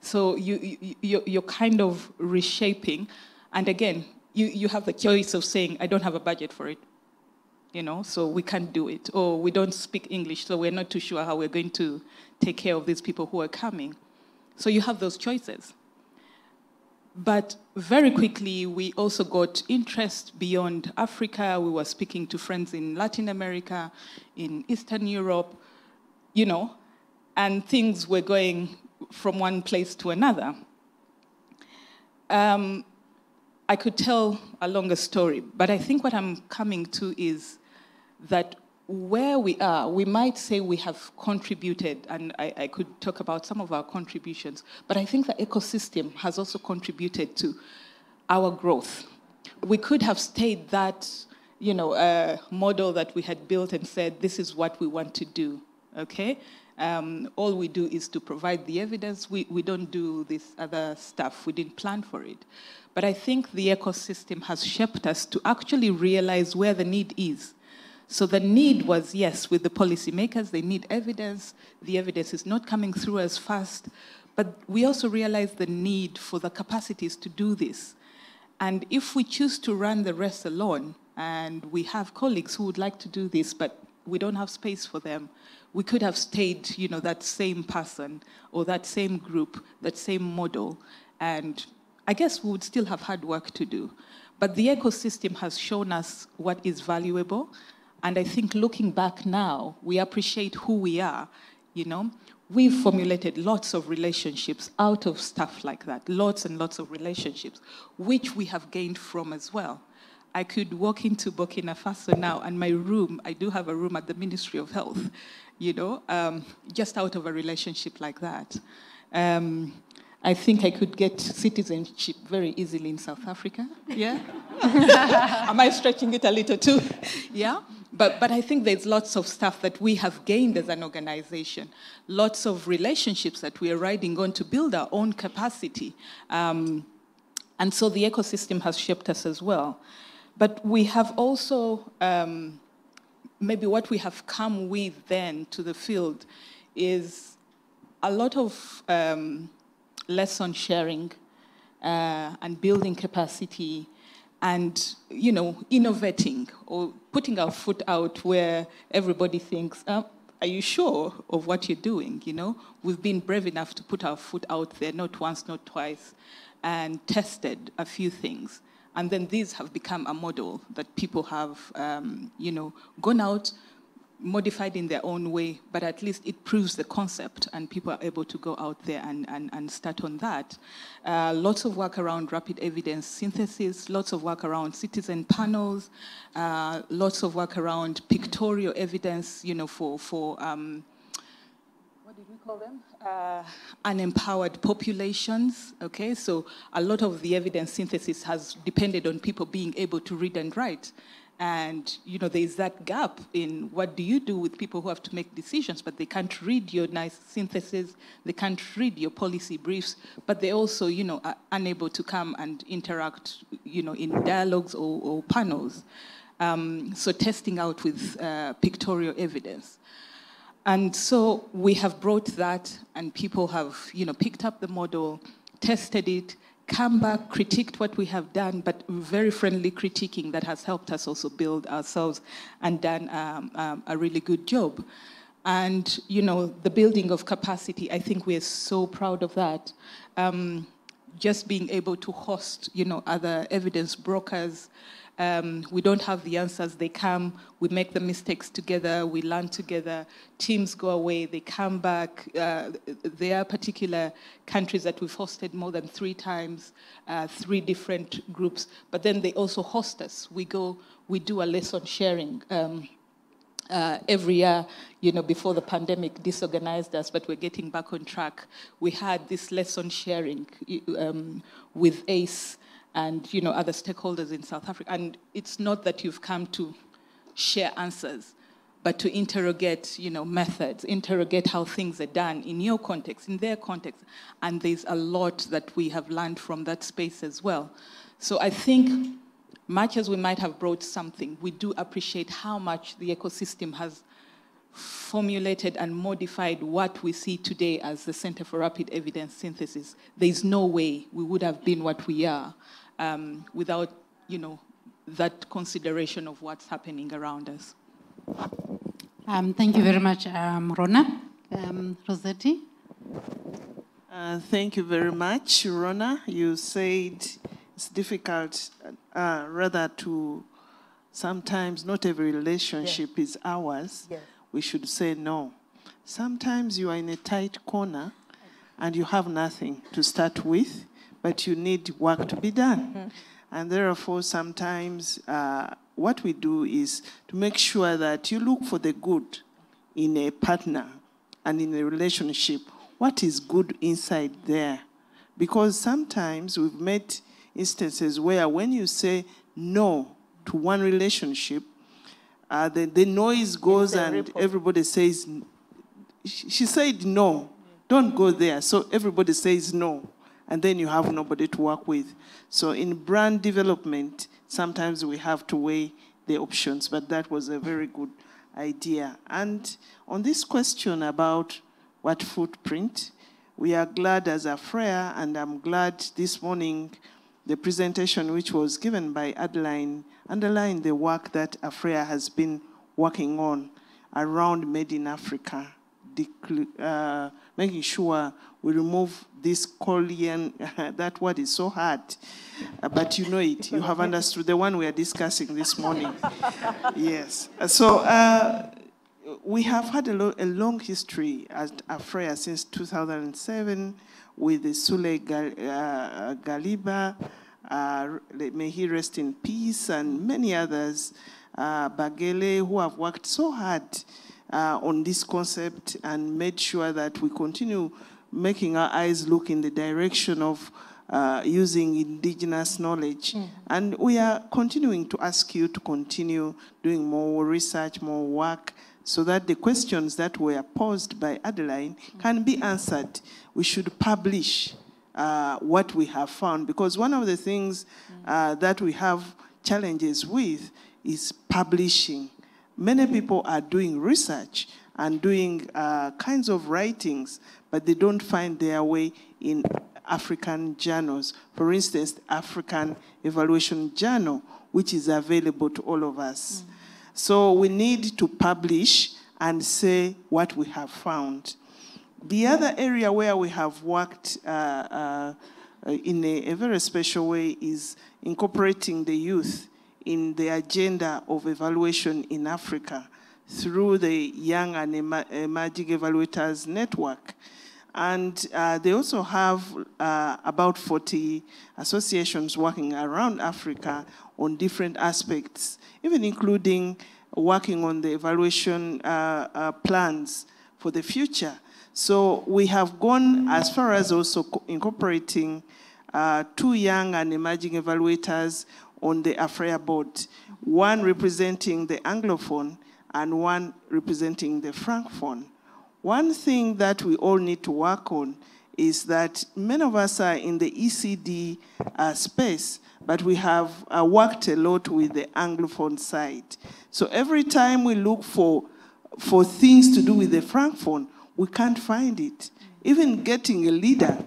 so you, you, you're kind of reshaping. And again, you, you have the choice of saying, I don't have a budget for it, you know, so we can't do it. Or we don't speak English, so we're not too sure how we're going to take care of these people who are coming. So you have those choices. But very quickly, we also got interest beyond Africa. We were speaking to friends in Latin America, in Eastern Europe, you know, and things were going from one place to another. Um, I could tell a longer story, but I think what I'm coming to is that where we are, we might say we have contributed, and I, I, could talk about some of our contributions, but I think the ecosystem has also contributed to our growth. We could have stayed that, you know, uh, model that we had built and said, this is what we want to do, okay? Um, all we do is to provide the evidence. We, we don't do this other stuff. We didn't plan for it. But I think the ecosystem has shaped us to actually realize where the need is. So the need was, yes, with the policymakers, they need evidence. The evidence is not coming through as fast. But we also realize the need for the capacities to do this. And if we choose to run the rest alone, and we have colleagues who would like to do this, but we don't have space for them, we could have stayed, you know, that same person or that same group, that same model, and I guess we would still have had work to do. But the ecosystem has shown us what is valuable, and I think looking back now, we appreciate who we are, you know. We've formulated lots of relationships out of stuff like that, lots and lots of relationships, which we have gained from as well. I could walk into Burkina Faso now, and my room, I do have a room at the Ministry of Health, you know, um, just out of a relationship like that. Um, I think I could get citizenship very easily in South Africa. Yeah? Am I stretching it a little too? Yeah? But, but I think there's lots of stuff that we have gained as an organization, lots of relationships that we are riding on to build our own capacity. Um, and so the ecosystem has shaped us as well. But we have also um, maybe what we have come with then to the field is a lot of um, lesson sharing uh, and building capacity and you know innovating or putting our foot out where everybody thinks oh, are you sure of what you're doing? You know we've been brave enough to put our foot out there not once not twice and tested a few things And then these have become a model that people have, um, you know, gone out, modified in their own way, but at least it proves the concept and people are able to go out there and, and, and start on that. Uh, lots of work around rapid evidence synthesis, lots of work around citizen panels, uh, lots of work around pictorial evidence, you know, for, for um, call them? Uh, unempowered populations. Okay, so a lot of the evidence synthesis has depended on people being able to read and write. And you know, there's that gap in what do you do with people who have to make decisions, but they can't read your nice synthesis, they can't read your policy briefs, but they also, you know, are unable to come and interact, you know, in dialogues or, or panels. Um, so testing out with uh, pictorial evidence. And so we have brought that, and people have, you know, picked up the model, tested it, come back, critiqued what we have done, but very friendly critiquing that has helped us also build ourselves and done um, um, a really good job. And you know, the building of capacity, I think we're so proud of that. Um, just being able to host, you know, other evidence brokers. Um, we don't have the answers. They come, we make the mistakes together, we learn together. Teams go away, they come back. Uh, there are particular countries that we've hosted more than three times, uh, three different groups. But then they also host us. We go, we do a lesson sharing. Um, uh, every year, you know, before the pandemic disorganized us, but we're getting back on track. We had this lesson sharing um, with ACE and, you know, other stakeholders in South Africa. And it's not that you've come to share answers, but to interrogate, you know, methods, interrogate how things are done in your context, in their context. And there's a lot that we have learned from that space as well. So I think much as we might have brought something, we do appreciate how much the ecosystem has formulated and modified what we see today as the Center for Rapid Evidence Synthesis. There's no way we would have been what we are um, without, you know, that consideration of what's happening around us. Um, thank you very much, um, Rhona. Um, Rosetti? Uh, thank you very much, Rhona. You said it's difficult, uh, rather to sometimes not every relationship yes. is ours. Yes. We should say no. Sometimes you are in a tight corner and you have nothing to start with, but you need work to be done. Mm-hmm. And therefore, sometimes uh, what we do is to make sure that you look for the good in a partner and in a relationship. What is good inside there? Because sometimes we've met instances where when you say no to one relationship, uh, the, the noise goes and ripple. everybody says, she said no, don't go there. So everybody says no, and then you have nobody to work with. So in brand development, sometimes we have to weigh the options, but that was a very good idea. And on this question about what footprint, we are glad as AFREA, and I'm glad this morning the presentation which was given by Adeline underlined the work that AFREA has been working on around Made in Africa, uh, making sure we remove this Korean, that word is so hard, uh, but you know it, you have understood the one we are discussing this morning. yes. So uh, we have had a, lo- a, long history at AFREA since 2007 with the Sule Gal- uh, Galiba, uh, may he rest in peace, and many others, uh, Bagele, who have worked so hard uh, on this concept and made sure that we continue making our eyes look in the direction of uh, using indigenous knowledge. Mm. And we are continuing to ask you to continue doing more research, more work, so that the questions that were posed by Adeline can be answered. We should publish uh, what we have found, because one of the things uh, that we have challenges with is publishing. Many people are doing research and doing uh, kinds of writings, but they don't find their way in African journals. For instance, the African Evaluation Journal, which is available to all of us. Mm. So we need to publish and say what we have found. The other area where we have worked uh, uh, in a, a very special way is incorporating the youth in the agenda of evaluation in Africa through the Young and Emerging Evaluators Network. And uh, they also have uh, about 40 associations working around Africa on different aspects, even including working on the evaluation uh, uh, plans for the future. So we have gone as far as also co- incorporating uh, two young and emerging evaluators on the AFREA board, one representing the Anglophone and one representing the Francophone. One thing that we all need to work on is that many of us are in the ECD uh, space, but we have uh, worked a lot with the Anglophone side. So every time we look for, for things to do with the Francophone, we can't find it. Even getting a leader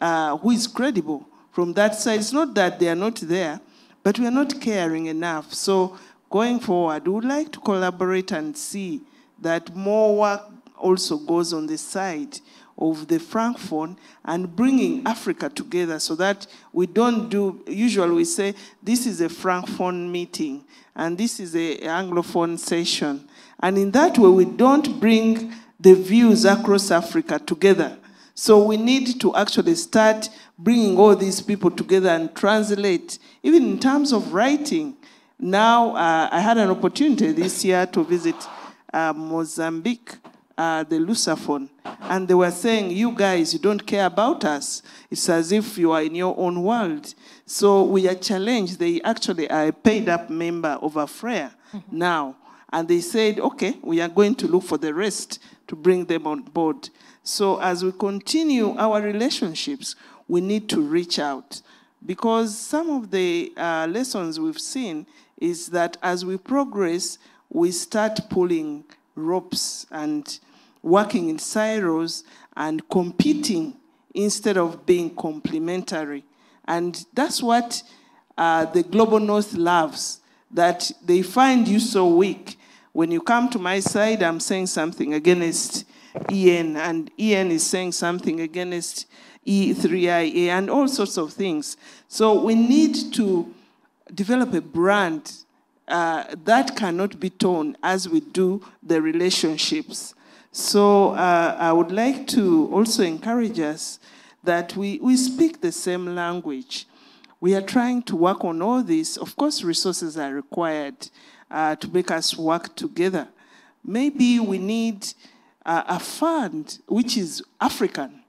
uh, who is credible from that side, it's not that they are not there, but we are not caring enough. So going forward, we would like to collaborate and see that more work also goes on the side of the francophone and bringing Africa together so that we don't do, usually we say, this is a francophone meeting and this is a anglophone session. And in that way, we don't bring the views across Africa together. So we need to actually start bringing all these people together and translate, even in terms of writing. Now, uh, I had an opportunity this year to visit uh, Mozambique, uh, the Lusophone, and they were saying, You guys, you don't care about us. It's as if you are in your own world. So we are challenged. They actually are a paid up member of AFREA now. And they said, Okay, we are going to look for the rest to bring them on board. So as we continue our relationships, we need to reach out because some of the uh, lessons we've seen is that as we progress, we start pulling ropes and working in silos and competing instead of being complementary. And that's what uh, the global north loves, that they find you so weak. When you come to my side, I'm saying something against EN, and EN is saying something against E3IA, and all sorts of things. So we need to develop a brand uh, that cannot be torn as we do the relationships. So uh, I would like to also encourage us that we, we speak the same language. We are trying to work on all this. Of course, resources are required uh, to make us work together. Maybe we need uh, a fund which is African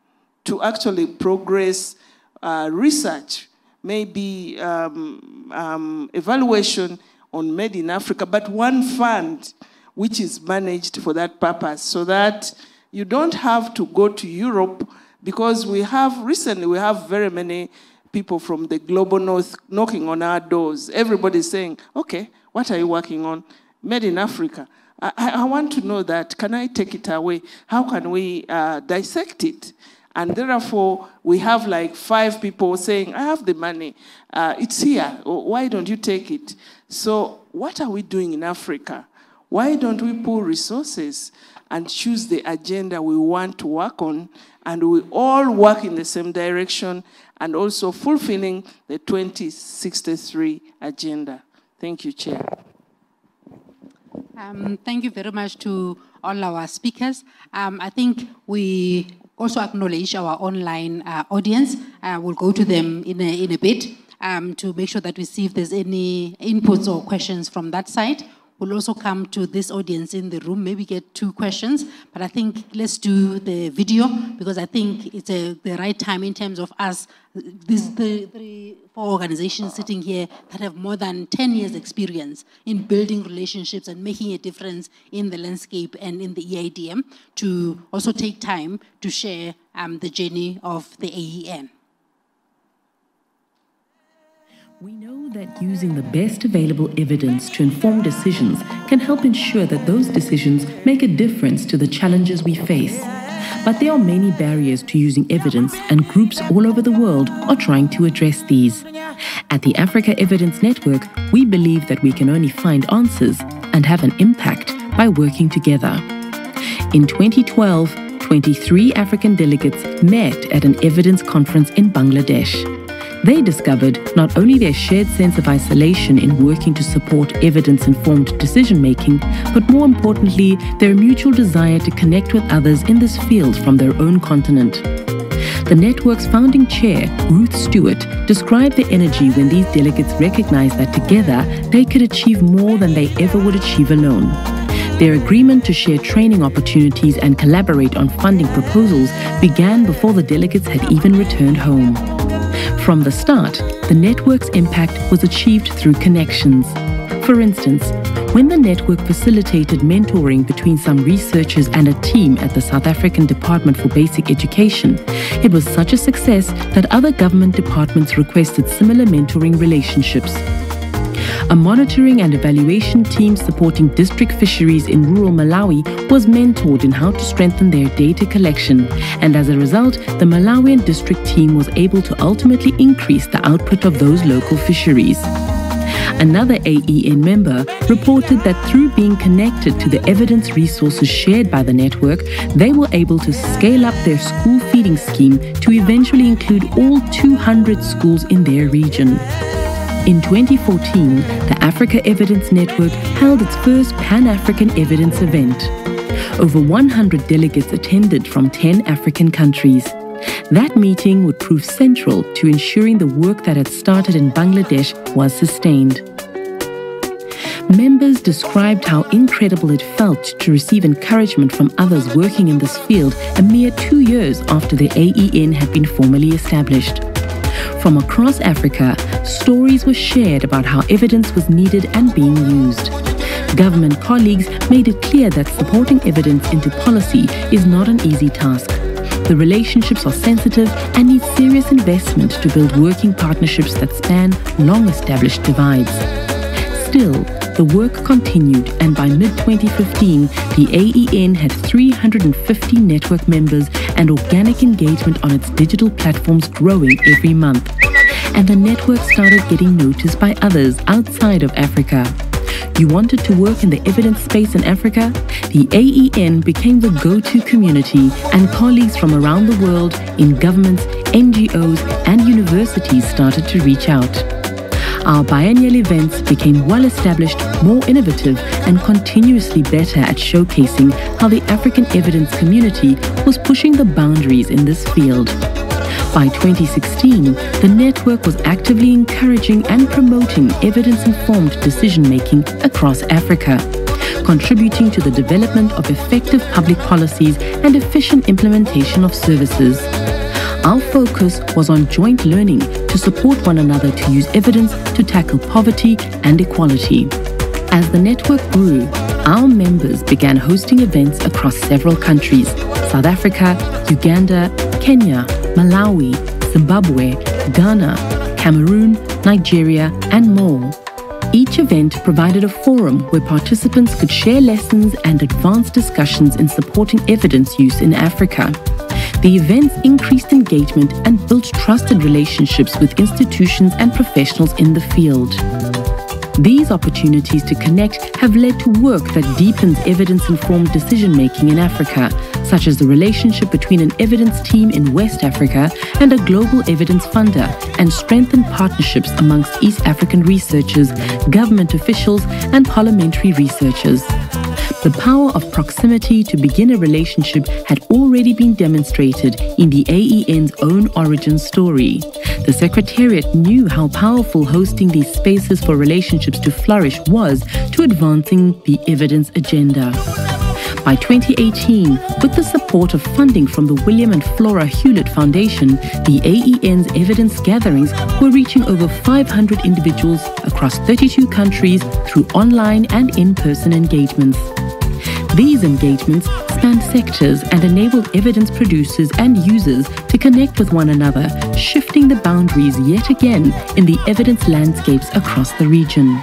to actually progress uh, research, maybe um, um, evaluation on Made in Africa, but one fund which is managed for that purpose so that you don't have to go to Europe because we have recently we have very many people from the global north knocking on our doors. Everybody's saying, okay, what are you working on? Made in Africa. I, I want to know that. Can I take it away? How can we uh, dissect it? And therefore, we have like five people saying, I have the money, uh, it's here, why don't you take it? So, what are we doing in Africa? Why don't we pool resources and choose the agenda we want to work on, and we all work in the same direction and also fulfilling the 2063 agenda? Thank you, Chair. Um, thank you very much to all our speakers. Um, I think we also acknowledge our online uh, audience. Uh, we'll go to them in a, in a bit um, to make sure that we see if there's any inputs or questions from that side. We'll also come to this audience in the room, maybe get two questions, but I think let's do the video because I think it's a, the right time in terms of us, these the three, four organizations sitting here that have more than 10 years experience in building relationships and making a difference in the landscape and in the E EIDM to also take time to share um, the journey of the AEN. We know that using the best available evidence to inform decisions can help ensure that those decisions make a difference to the challenges we face. But there are many barriers to using evidence, and groups all over the world are trying to address these. At the Africa Evidence Network, we believe that we can only find answers and have an impact by working together. In 2012, 23 African delegates met at an evidence conference in Bangladesh. They discovered not only their shared sense of isolation in working to support evidence informed decision making, but more importantly, their mutual desire to connect with others in this field from their own continent. The network's founding chair, Ruth Stewart, described the energy when these delegates recognized that together they could achieve more than they ever would achieve alone. Their agreement to share training opportunities and collaborate on funding proposals began before the delegates had even returned home. From the start, the network's impact was achieved through connections. For instance, when the network facilitated mentoring between some researchers and a team at the South African Department for Basic Education, it was such a success that other government departments requested similar mentoring relationships. A monitoring and evaluation team supporting district fisheries in rural Malawi was mentored in how to strengthen their data collection, and as a result, the Malawian district team was able to ultimately increase the output of those local fisheries. Another AEN member reported that through being connected to the evidence resources shared by the network, they were able to scale up their school feeding scheme to eventually include all 200 schools in their region. In 2014, the Africa Evidence Network held its first Pan African Evidence event. Over 100 delegates attended from 10 African countries. That meeting would prove central to ensuring the work that had started in Bangladesh was sustained. Members described how incredible it felt to receive encouragement from others working in this field a mere two years after the AEN had been formally established. From across Africa, stories were shared about how evidence was needed and being used. Government colleagues made it clear that supporting evidence into policy is not an easy task. The relationships are sensitive and need serious investment to build working partnerships that span long established divides. Still, the work continued, and by mid 2015, the AEN had 350 network members and organic engagement on its digital platforms growing every month. And the network started getting noticed by others outside of Africa. You wanted to work in the evidence space in Africa? The AEN became the go to community, and colleagues from around the world in governments, NGOs, and universities started to reach out. Our biennial events became well established, more innovative, and continuously better at showcasing how the African evidence community was pushing the boundaries in this field. By 2016, the network was actively encouraging and promoting evidence informed decision making across Africa, contributing to the development of effective public policies and efficient implementation of services. Our focus was on joint learning to support one another to use evidence to tackle poverty and equality. As the network grew, our members began hosting events across several countries South Africa, Uganda, Kenya, Malawi, Zimbabwe, Ghana, Cameroon, Nigeria, and more. Each event provided a forum where participants could share lessons and advance discussions in supporting evidence use in Africa. The events increased engagement and built trusted relationships with institutions and professionals in the field. These opportunities to connect have led to work that deepens evidence informed decision making in Africa, such as the relationship between an evidence team in West Africa and a global evidence funder, and strengthened partnerships amongst East African researchers, government officials, and parliamentary researchers. The power of proximity to begin a relationship had already been demonstrated in the AEN's own origin story. The Secretariat knew how powerful hosting these spaces for relationships to flourish was to advancing the evidence agenda. By 2018, with the support of funding from the William and Flora Hewlett Foundation, the AEN's evidence gatherings were reaching over 500 individuals across 32 countries through online and in person engagements. These engagements spanned sectors and enabled evidence producers and users to connect with one another, shifting the boundaries yet again in the evidence landscapes across the region.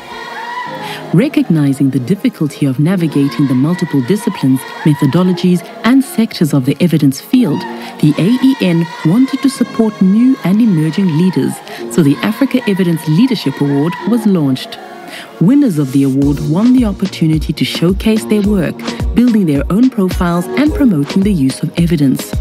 Recognizing the difficulty of navigating the multiple disciplines, methodologies, and sectors of the evidence field, the AEN wanted to support new and emerging leaders, so the Africa Evidence Leadership Award was launched. Winners of the award won the opportunity to showcase their work, building their own profiles, and promoting the use of evidence.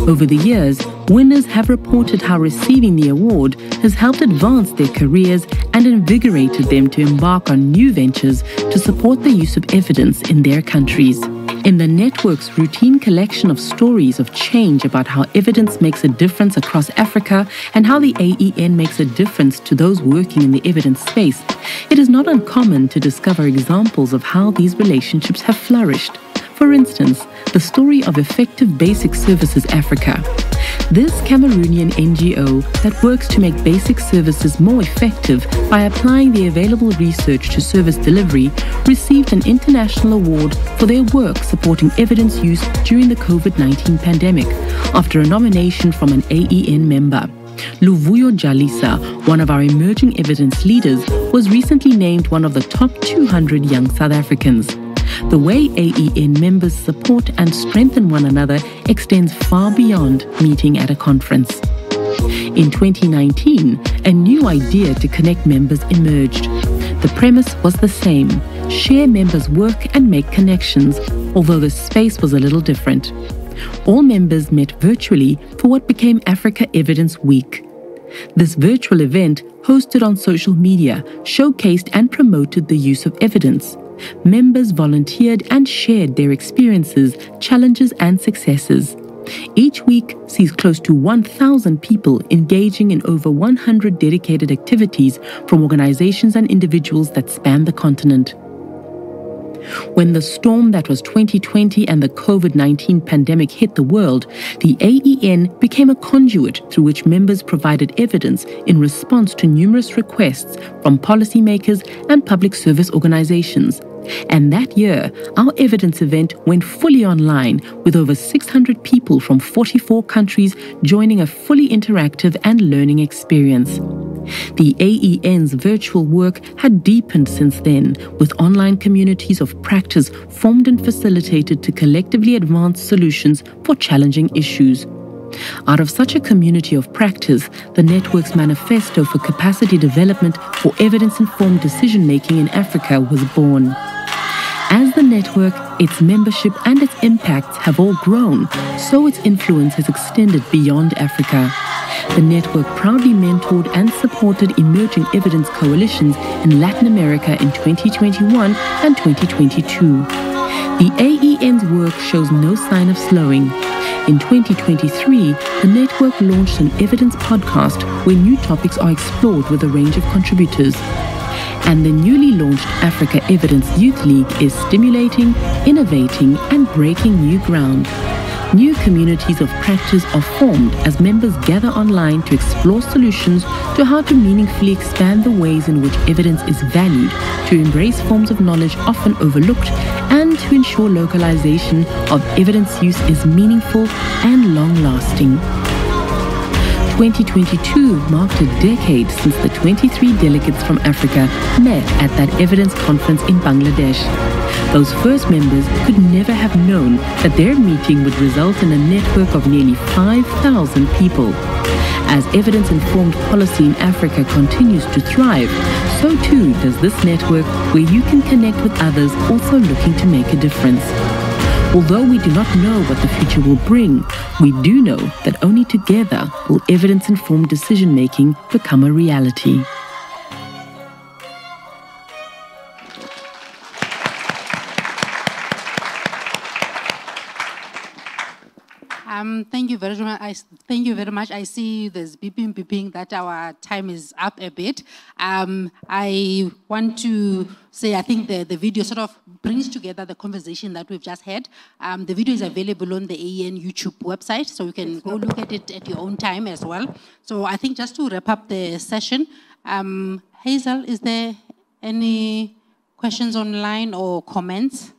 Over the years, winners have reported how receiving the award has helped advance their careers and invigorated them to embark on new ventures to support the use of evidence in their countries. In the network's routine collection of stories of change about how evidence makes a difference across Africa and how the AEN makes a difference to those working in the evidence space, it is not uncommon to discover examples of how these relationships have flourished. For instance, the story of Effective Basic Services Africa. This Cameroonian NGO that works to make basic services more effective by applying the available research to service delivery received an international award for their work supporting evidence use during the COVID 19 pandemic after a nomination from an AEN member. Luvuyo Jalisa, one of our emerging evidence leaders, was recently named one of the top 200 young South Africans. The way AEN members support and strengthen one another extends far beyond meeting at a conference. In 2019, a new idea to connect members emerged. The premise was the same share members' work and make connections, although the space was a little different. All members met virtually for what became Africa Evidence Week. This virtual event, hosted on social media, showcased and promoted the use of evidence members volunteered and shared their experiences, challenges, and successes. Each week sees close to 1,000 people engaging in over 100 dedicated activities from organizations and individuals that span the continent. When the storm that was 2020 and the COVID 19 pandemic hit the world, the AEN became a conduit through which members provided evidence in response to numerous requests from policymakers and public service organizations. And that year, our evidence event went fully online with over 600 people from 44 countries joining a fully interactive and learning experience. The AEN's virtual work had deepened since then, with online communities of practice formed and facilitated to collectively advance solutions for challenging issues. Out of such a community of practice, the network's manifesto for capacity development for evidence informed decision making in Africa was born. As the network, its membership, and its impacts have all grown, so its influence has extended beyond Africa. The network proudly mentored and supported emerging evidence coalitions in Latin America in 2021 and 2022. The AEN's work shows no sign of slowing. In 2023, the network launched an evidence podcast where new topics are explored with a range of contributors and the newly launched Africa Evidence Youth League is stimulating, innovating, and breaking new ground. New communities of practice are formed as members gather online to explore solutions to how to meaningfully expand the ways in which evidence is valued, to embrace forms of knowledge often overlooked, and to ensure localization of evidence use is meaningful and long lasting. 2022 marked a decade since the 23 delegates from Africa met at that evidence conference in Bangladesh. Those first members could never have known that their meeting would result in a network of nearly 5,000 people. As evidence informed policy in Africa continues to thrive, so too does this network where you can connect with others also looking to make a difference. Although we do not know what the future will bring, we do know that only together will evidence informed decision making become a reality. Um, thank you very much. I, thank you very much. I see there's beeping, beeping that our time is up a bit. Um, I want to say I think the, the video sort of brings together the conversation that we've just had. Um, the video is available on the AEN YouTube website, so you can go look at it at your own time as well. So I think just to wrap up the session, um, Hazel, is there any questions online or comments?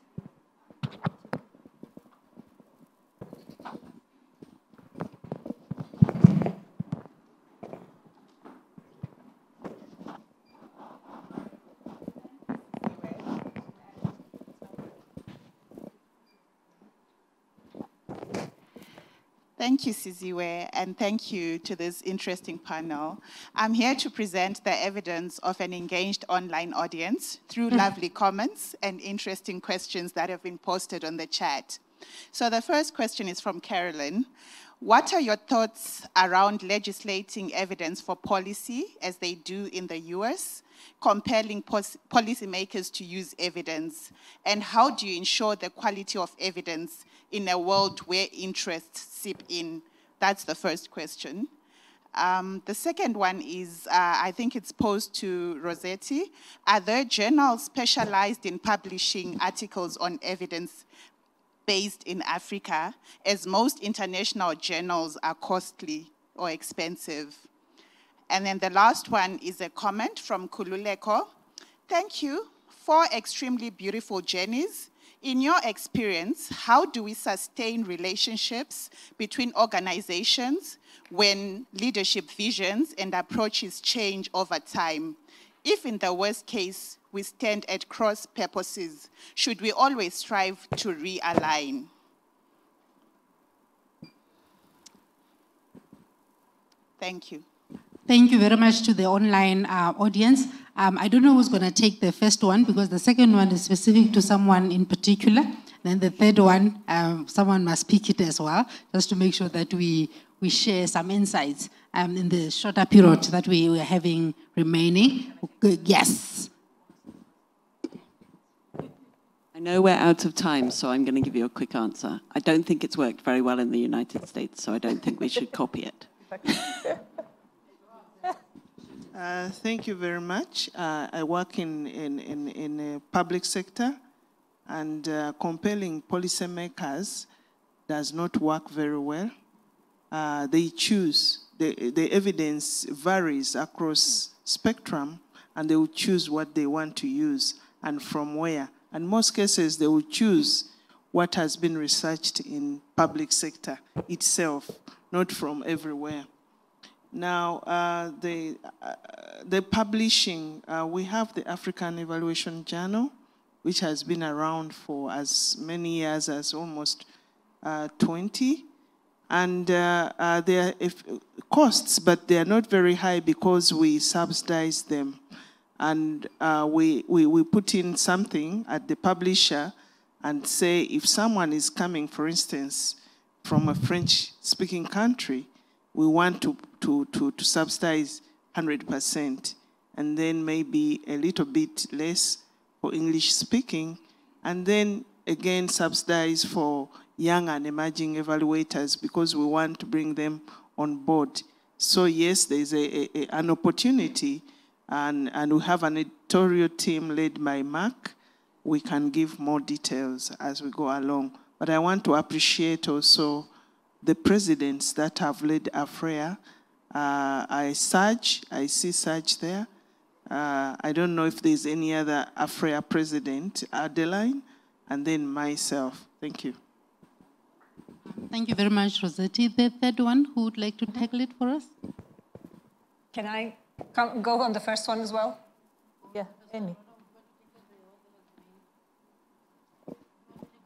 Thank you, Siziwe, and thank you to this interesting panel. I'm here to present the evidence of an engaged online audience through hmm. lovely comments and interesting questions that have been posted on the chat. So the first question is from Carolyn. What are your thoughts around legislating evidence for policy as they do in the US, compelling policymakers to use evidence? And how do you ensure the quality of evidence in a world where interests seep in? That's the first question. Um, the second one is, uh, I think it's posed to Rosetti. Are there journals specialized in publishing articles on evidence based in Africa, as most international journals are costly or expensive? And then the last one is a comment from Kululeko. Thank you. Four extremely beautiful journeys in your experience, how do we sustain relationships between organizations when leadership visions and approaches change over time? If in the worst case, we stand at cross purposes, should we always strive to realign? Thank you. Thank you very much to the online uh, audience. Um, I don't know who's going to take the first one because the second one is specific to someone in particular. Then the third one, um, someone must speak it as well, just to make sure that we, we share some insights um, in the shorter period that we are having remaining. Yes. I know we're out of time, so I'm going to give you a quick answer. I don't think it's worked very well in the United States, so I don't think we should copy it. Uh, thank you very much. Uh, I work in, in, in, in a public sector and uh, compelling policymakers does not work very well. Uh, they choose, the, the evidence varies across spectrum and they will choose what they want to use and from where. And most cases, they will choose what has been researched in public sector itself, not from everywhere. Now, uh, the, uh, the publishing, uh, we have the African Evaluation Journal, which has been around for as many years as almost uh, 20. And uh, uh, there are costs, but they are not very high because we subsidize them. And uh, we, we, we put in something at the publisher and say if someone is coming, for instance, from a French-speaking country, we want to, to, to, to subsidize 100%, and then maybe a little bit less for English speaking, and then again subsidize for young and emerging evaluators because we want to bring them on board. So yes, there's a, a, an opportunity, and, and we have an editorial team led by Mark. We can give more details as we go along. But I want to appreciate also the presidents that have led AFREA. Uh, I Serge, I see Serge there. Uh, I don't know if there's any other AFREA president, Adeline, and then myself. Thank you. Thank you very much, Rosetti. The third one, who would like to tackle it for us? Can I come, go on the first one as well? Yeah, Amy.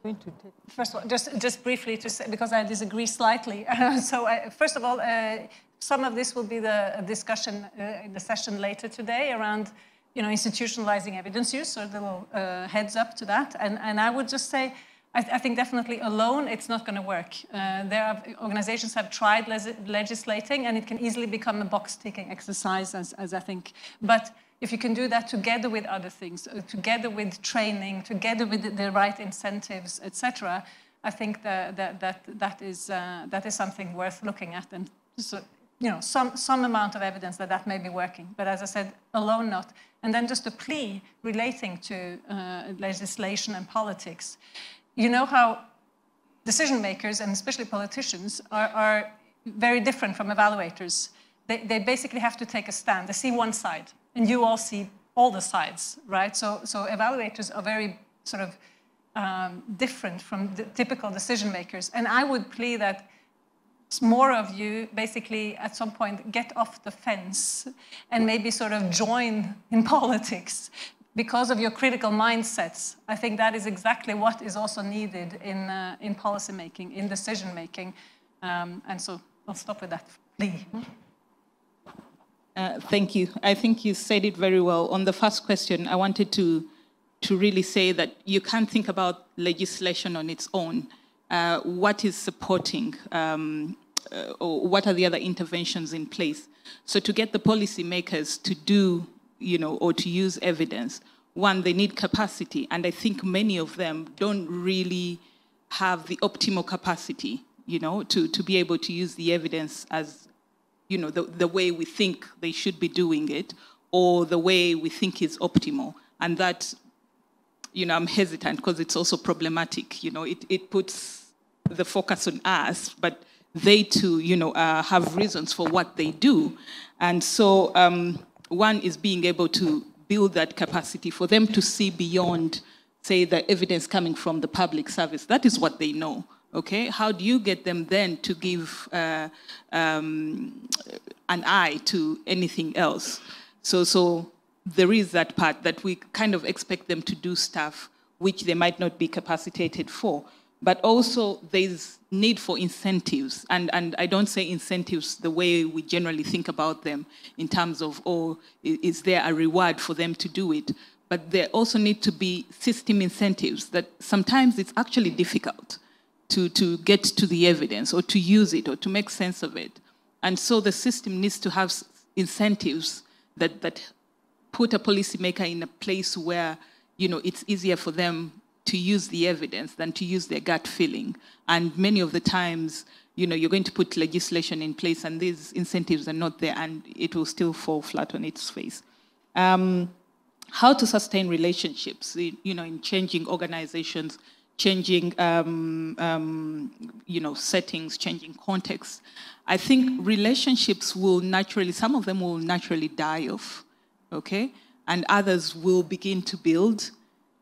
going to take? First of all, just, just briefly to say, because I disagree slightly. so uh, first of all, uh, some of this will be the discussion uh, in the session later today around you know, institutionalizing evidence use, so a little uh, heads up to that. And, and I would just say, I, th I think definitely alone it's not going to work. Uh, there are organizations have tried legislating and it can easily become a box ticking exercise as, as I think. But if you can do that together with other things, uh, together with training, together with the, the right incentives, etc., I think that, that, that, that, is, uh, that is something worth looking at. And so, you know, some, some amount of evidence that that may be working. But as I said, alone not. And then just a plea relating to uh, legislation and politics. You know how decision makers, and especially politicians, are, are very different from evaluators. They, they basically have to take a stand. They see one side and you all see all the sides, right? So, so evaluators are very sort of um, different from the typical decision makers. And I would plea that more of you basically at some point get off the fence and maybe sort of join in politics because of your critical mindsets. I think that is exactly what is also needed in, uh, in policy making, in decision making. Um, and so I'll stop with that plea. Uh, thank you. I think you said it very well. On the first question, I wanted to, to really say that you can't think about legislation on its own. Uh, what is supporting, um, uh, or what are the other interventions in place? So to get the policymakers to do, you know, or to use evidence, one, they need capacity, and I think many of them don't really have the optimal capacity, you know, to, to be able to use the evidence as you know, the, the way we think they should be doing it or the way we think is optimal. And that, you know, I'm hesitant because it's also problematic. You know, it, it puts the focus on us, but they too, you know, uh, have reasons for what they do. And so um, one is being able to build that capacity for them to see beyond, say, the evidence coming from the public service. That is what they know okay? How do you get them then to give uh, um, an eye to anything else? So, so there is that part that we kind of expect them to do stuff which they might not be capacitated for. But also there's need for incentives. And, and I don't say incentives the way we generally think about them in terms of, oh, is there a reward for them to do it? But there also need to be system incentives that sometimes it's actually difficult to, to get to the evidence or to use it or to make sense of it. And so the system needs to have incentives that, that put a policymaker in a place where you know, it's easier for them to use the evidence than to use their gut feeling. And many of the times, you know, you're going to put legislation in place and these incentives are not there and it will still fall flat on its face. Um, how to sustain relationships, you know, in changing organizations, changing, um, um, you know, settings, changing contexts. I think relationships will naturally, some of them will naturally die off, okay? And others will begin to build.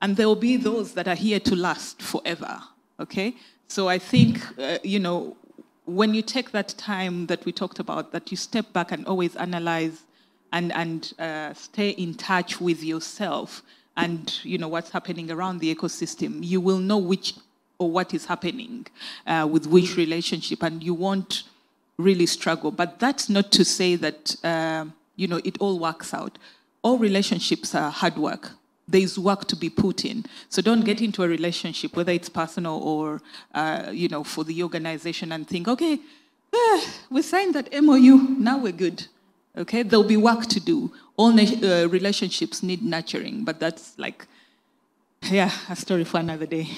And there will be those that are here to last forever, okay? So I think, uh, you know, when you take that time that we talked about, that you step back and always analyze and, and uh, stay in touch with yourself, and you know what's happening around the ecosystem, you will know which or what is happening uh, with which relationship, and you won't really struggle. But that's not to say that uh, you know it all works out. All relationships are hard work. There is work to be put in. So don't get into a relationship, whether it's personal or uh, you know for the organization, and think, okay, eh, we signed that MOU, now we're good. Okay, there'll be work to do. All uh, relationships need nurturing, but that's like, yeah, a story for another day.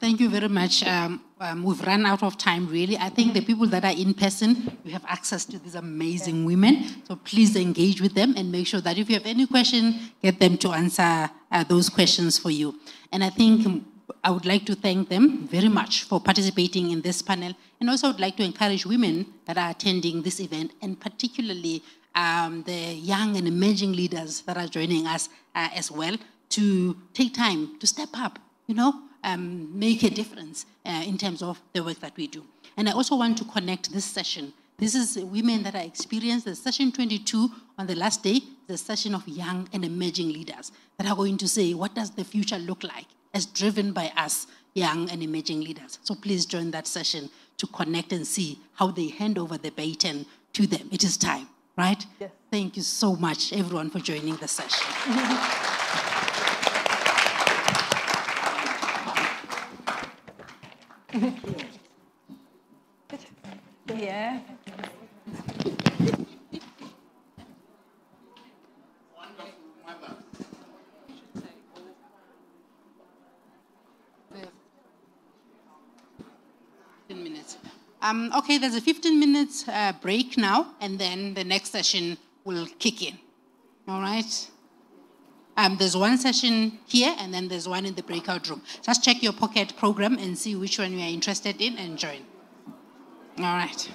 Thank you very much. Um, um, we've run out of time, really. I think the people that are in person, you have access to these amazing women. So please engage with them and make sure that if you have any question, get them to answer uh, those questions for you. And I think I would like to thank them very much for participating in this panel. And also I would like to encourage women that are attending this event, and particularly um, the young and emerging leaders that are joining us uh, as well, to take time to step up, you know, um, make a difference uh, in terms of the work that we do. And I also want to connect this session. This is women that are experienced. The session 22 on the last day, the session of young and emerging leaders that are going to say, what does the future look like? as driven by us, young and emerging leaders. So please join that session to connect and see how they hand over the baton to them. It is time, right? Yes. Thank you so much, everyone, for joining the session. yeah. Um, okay, there's a 15 minutes uh, break now, and then the next session will kick in. All right? Um, there's one session here, and then there's one in the breakout room. Just check your pocket program and see which one you are interested in and join. All right.